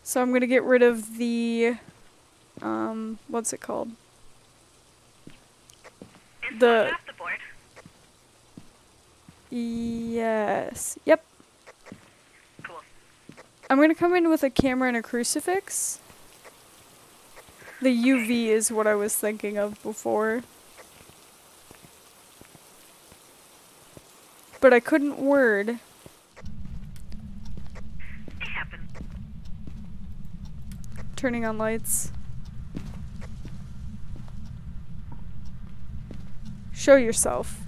So I'm gonna get rid of the um what's it called? The- one off the board? Yes. Yep. Cool. I'm gonna come in with a camera and a crucifix. The UV is what I was thinking of before. But I couldn't word. It happened. Turning on lights. Show yourself.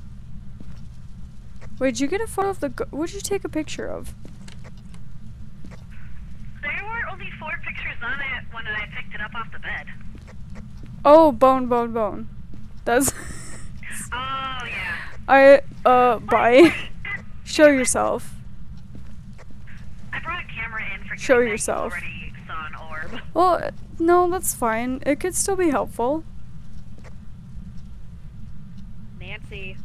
Wait, did you get a photo of the what did you take a picture of? There were only four pictures on it when I picked it up off the bed. Oh, bone, bone, bone. That's <laughs> Oh, yeah. I uh bye. <laughs> Show yourself. I brought a camera in for Show yourself. already saw an orb. <laughs> Well, no, that's fine. It could still be helpful. Nancy.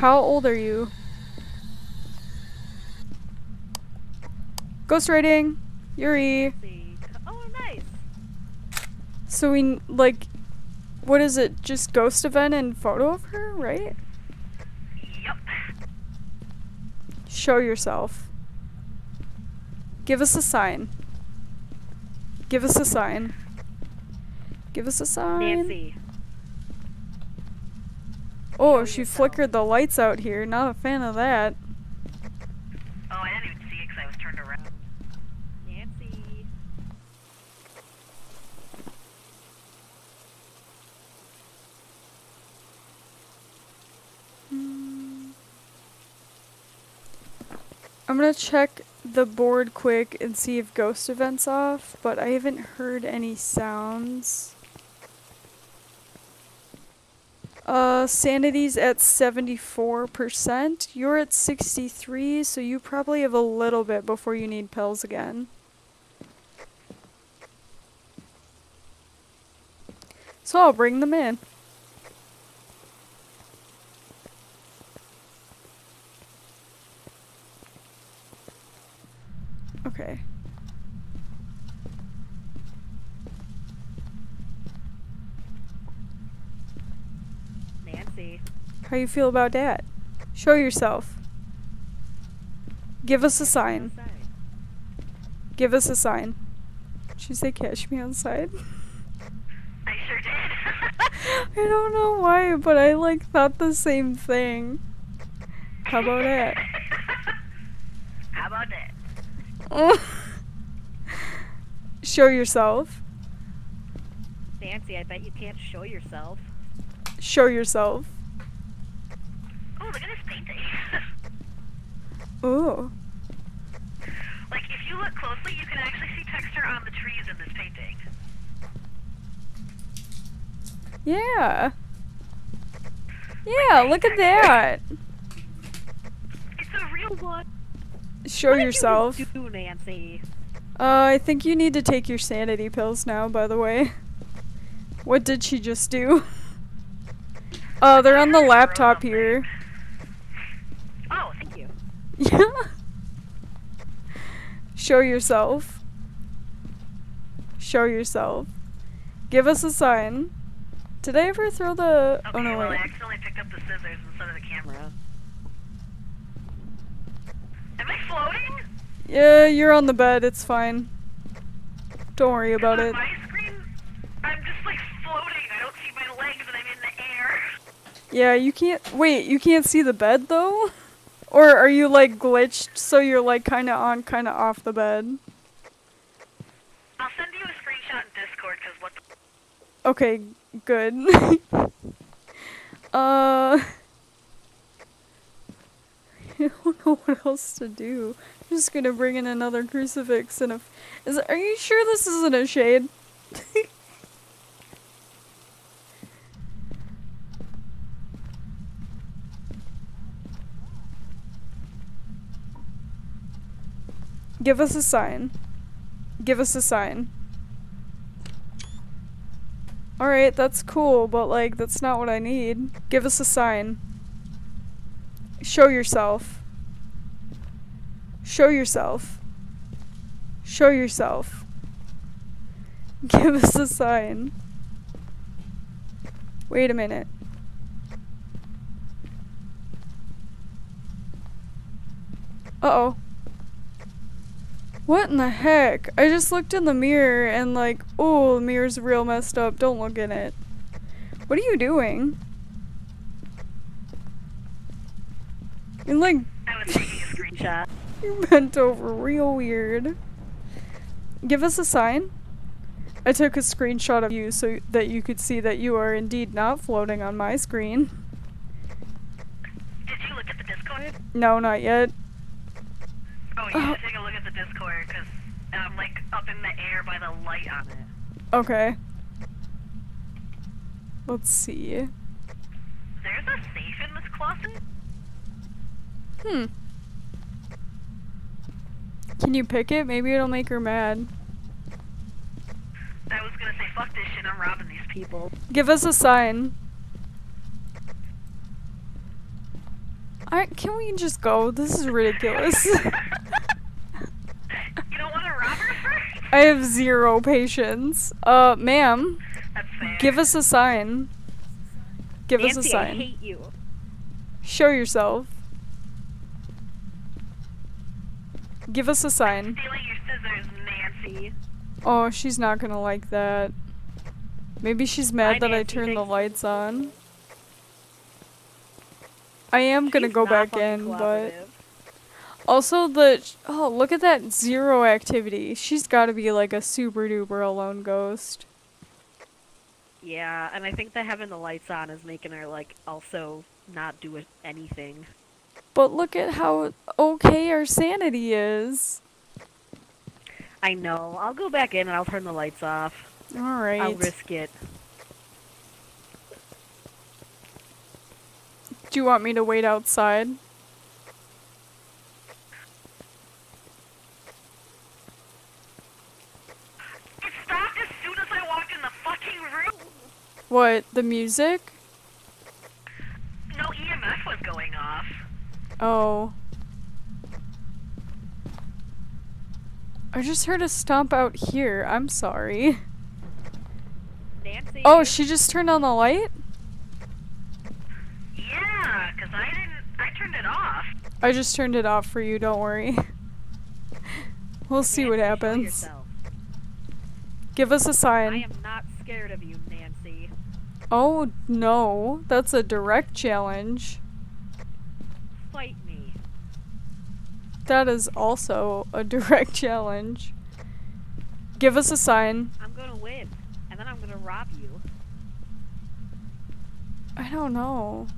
How old are you? Ghost writing. Yurei. Oh, nice. So we like what is it? Just ghost event and photo of her, right? Yup. Show yourself. Give us a sign. Give us a sign. Give us a sign. Nancy. Oh, she flickered the lights out here. Not a fan of that. Oh, I didn't even see it because I was turned around. Nancy. I'm gonna check the board quick and see if ghost events off, but I haven't heard any sounds. Uh, sanity's at 74%. You're at 63, so you probably have a little bit before you need pills again. So I'll bring them in. Okay. Nancy. How you feel about that? Show yourself. Give us a sign. Give us a sign. Did she say catch me outside? I sure did. <laughs> I don't know why, but I like thought the same thing. How about that? <laughs> How about that? <laughs> Show yourself. Nancy, I bet you can't show yourself. Show yourself. Oh, look at this painting. Ooh. like, if you look closely, you can actually see texture on the trees in this painting. Yeah. Yeah, look at that. It's a real one. Show What did you yourself. do, Nancy. Uh, I think you need to take your sanity pills now, by the way. What did she just do? Uh, <laughs> they're on the laptop here. Oh. <laughs> Yeah. Show yourself. Show yourself. Give us a sign. Did I ever throw the. Oh, okay, oh no, well, I accidentally picked up the scissors instead of the camera. Am I floating? Yeah, you're on the bed. It's fine. Don't worry about it. my screen, I'm just like floating. I don't see my legs and I'm in the air. Yeah, you can't. Wait, you can't see the bed though? Or are you like glitched so you're like kinda on, kinda off the bed? I'll send you a screenshot in Discord because what the Okay, good. <laughs> uh. <laughs> I don't know what else to do. I'm just gonna bring in another crucifix and a. F- is are you sure this isn't a shade? <laughs> Give us a sign. Give us a sign. Alright, that's cool, but like, that's not what I need. Give us a sign. Show yourself. Show yourself. Show yourself. <laughs> Give us a sign. Wait a minute. Uh oh. What in the heck? I just looked in the mirror and like, oh, the mirror's real messed up. Don't look in it. What are you doing? You like I was taking a screenshot. Shot. <laughs> you bent over real weird. Give us a sign. I took a screenshot of you so that you could see that you are indeed not floating on my screen. Did you look at the Discord? No, not yet. Oh, you oh, should take a look at the Discord because I'm like up in the air by the light on it. Okay. Let's see. There's a safe in this closet. Hmm. Can you pick it? Maybe it'll make her mad. I was gonna say fuck this shit. I'm robbing these people. Give us a sign. Alright, can we just go? This is ridiculous. <laughs> <laughs> You don't want to rob her first? I have zero patience. Uh, ma'am, give us a sign. Give us a Nancy, I sign. hate you. Show yourself. Give us a sign. stealing your scissors, Nancy. Oh, she's not gonna like that. Maybe she's mad Hi, that I turned the lights on. I am gonna go back in, but. Also the oh look at that zero activity. She's got to be like a super duper alone ghost. Yeah, and I think that having the lights on is making her like also not do anything. But look at how okay our sanity is. I know. I'll go back in and I'll turn the lights off. All right. I'll risk it. Do you want me to wait outside? It stopped as soon as I walked in the fucking room. What, the music? No EMF was going off. Oh. I just heard a stomp out here. I'm sorry. Nancy. Oh, she just turned on the light? Yeah, 'cause I didn't. I turned it off. I just turned it off for you, don't worry. <laughs> we'll see what Nancy, show happens. Give us a sign. I am not scared of you. Oh no, that's a direct challenge. Fight me. That is also a <laughs> direct challenge. Give us a sign. I'm gonna win, and then I'm gonna rob you. I don't know.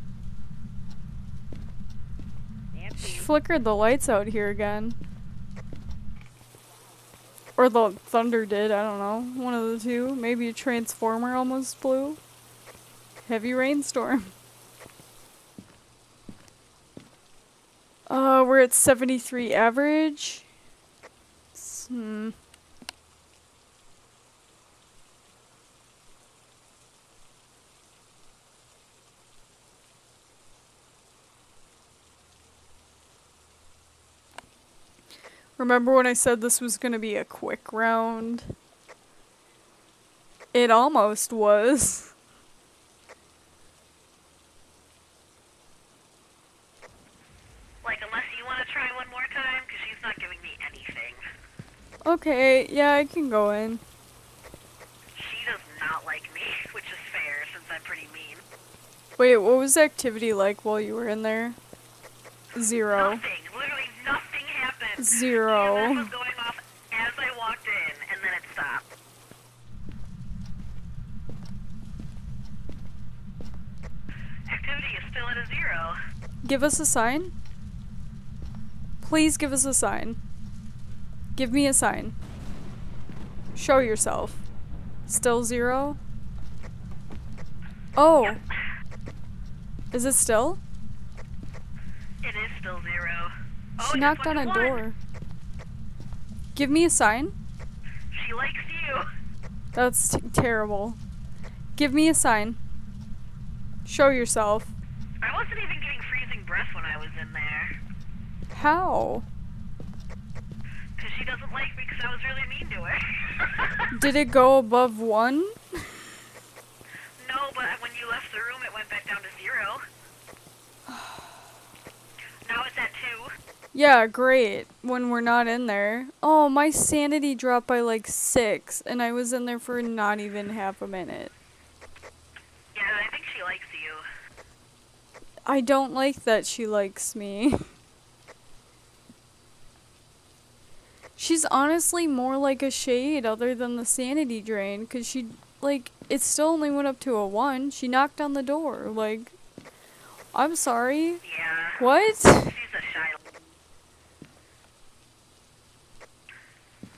She flickered the lights out here again. Or the thunder did, I don't know. One of the two. Maybe a transformer almost blew. Heavy rainstorm. Uh, we're at 73 average. Hmm. Remember when I said this was gonna be a quick round? It almost was. Like, unless you want to try one more time, 'cause she's not giving me anything. Okay, yeah, I can go in. She does not like me, <laughs> which is fair since I'm pretty mean. Wait, what was the activity like while you were in there? Zero. Nothing. Literally nothing happened. Zero. EMF was going off as I walked in, and then it stopped. Activity is still at a zero. Give us a sign. Please give us a sign. Give me a sign. Show yourself. Still zero? Oh. Is it still? It is still zero. Oh, She knocked on a one. door. Give me a sign. She likes you. That's terrible. Give me a sign. Show yourself. I wasn't even getting freezing breath when I was in there. How? Because she doesn't like me because I was really mean to her. Did it go above one? No, but when you left the room, it went back down to zero. <sighs> now it's at two. Yeah, great. When we're not in there. Oh, my sanity dropped by like six, and I was in there for not even half a minute. Yeah, I think she likes you. I don't like that she likes me. <laughs> She's honestly more like a shade other than the sanity drain, cause she, like, it still only went up to a one. She knocked on the door, like, I'm sorry. Yeah. What? She's a shy.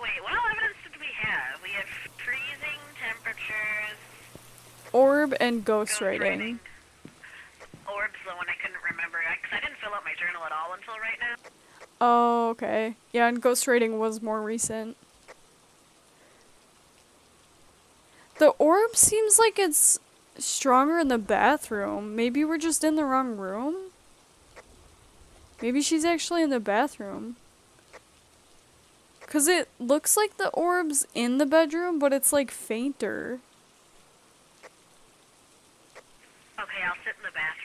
Wait, what evidence did we have? We had freezing temperatures. Orb and ghost ghost writing. writing. Orb's the one I couldn't remember because I didn't fill out my journal at all until right now. Oh, okay. Yeah, and ghost writing was more recent. The orb seems like it's stronger in the bathroom. Maybe we're just in the wrong room? Maybe she's actually in the bathroom. Cause it looks like the orb's in the bedroom, but it's like fainter. Okay, I'll sit in the bathroom.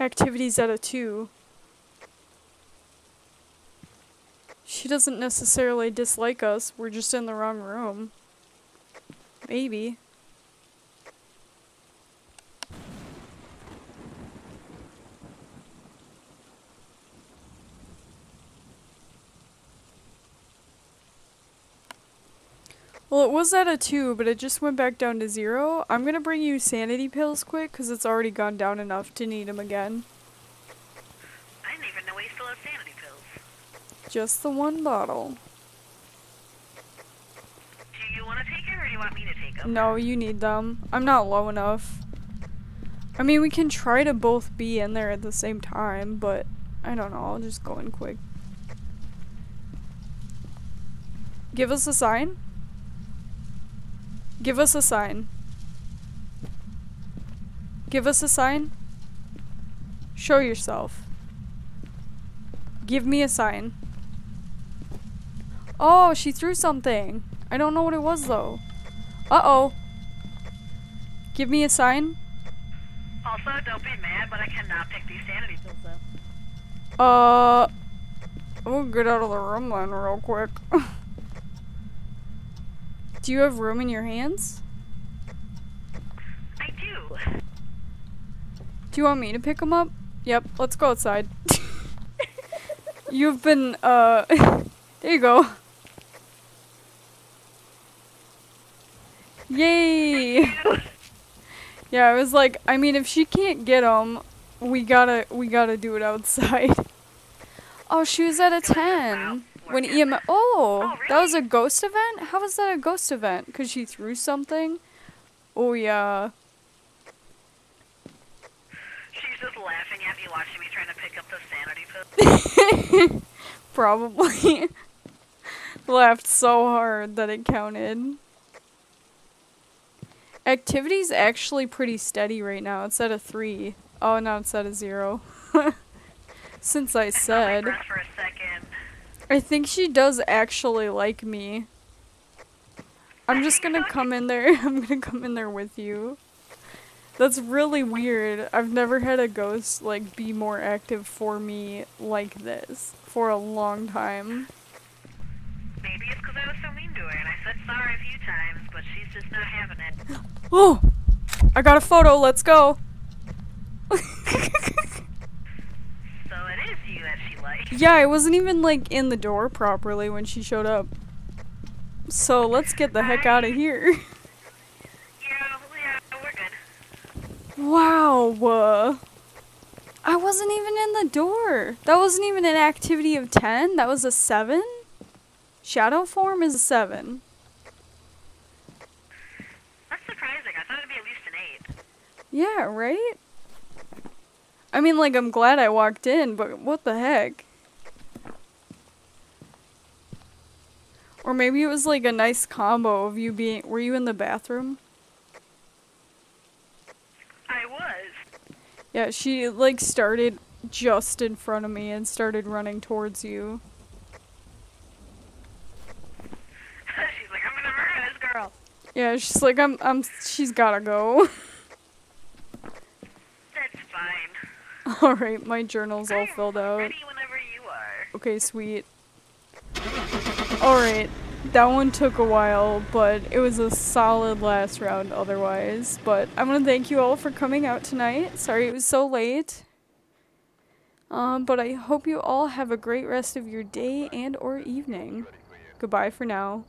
Activities at a two. She doesn't necessarily dislike us, we're just in the wrong room. Maybe. Well, it was at a 2, but it just went back down to 0. I'm gonna bring you sanity pills quick, because it's already gone down enough to need them again. I didn't even know he still has sanity pills. Just the one bottle. Do you want to take him, or do you want me to take him? No, you need them. I'm not low enough. I mean, we can try to both be in there at the same time, but I don't know. I'll just go in quick. Give us a sign. Give us a sign. Give us a sign. Show yourself. Give me a sign. Oh, she threw something. I don't know what it was though. Uh-oh. Give me a sign. Also, don't be mad, but I cannot pick these sanity pills up. Uh, we'll get out of the room then real quick. <laughs> Do you have room in your hands? I do. Do you want me to pick them up? Yep, let's go outside. <laughs> You've been, uh, <laughs> there you go. Yay! <laughs> yeah, I was like, I mean, if she can't get them, we gotta, we gotta do it outside. Oh, she was at a 10. When EM, oh, oh that was a ghost event? How was that a ghost event? Because she threw something? Oh, yeah. She's just laughing at me, watching me trying to pick up the sanity pills. <laughs> Probably. <laughs> Laughed so hard that it counted. Activity's actually pretty steady right now. It's at a 3. Oh, no, it's at a 0. <laughs> Since I my said. I think she does actually like me. I'm just gonna come in there. <laughs> I'm gonna come in there with you. That's really weird. I've never had a ghost like be more active for me like this for a long time. Maybe it's because I was so mean to her, and I said sorry a few times, but she's just not having it. <gasps> Oh, I got a photo. Let's go. <laughs> So it is you that she likes. Yeah, I wasn't even like in the door properly when she showed up. So let's get the heck out of here. Yeah, <laughs> yeah, we're good. Wow. uh, I wasn't even in the door. That wasn't even an activity of 10. That was a 7. Shadow form is a 7. That's surprising. I thought it'd be at least an eight. Yeah, right? I mean, like, I'm glad I walked in, but what the heck? Or maybe it was like a nice combo of you being. Were you in the bathroom? I was. Yeah, she like started just in front of me and started running towards you. <laughs> she's like, I'm gonna murder this girl. Yeah, she's like, I'm, I'm, she's gotta go. <laughs> That's fine. <laughs> Alright, my journal's all I'm filled out. Ready whenever you are. Okay, sweet. Alright, that one took a while, but it was a solid last round otherwise. But I want to thank you all for coming out tonight. Sorry it was so late. Um, but I hope you all have a great rest of your day and or evening. Goodbye for now.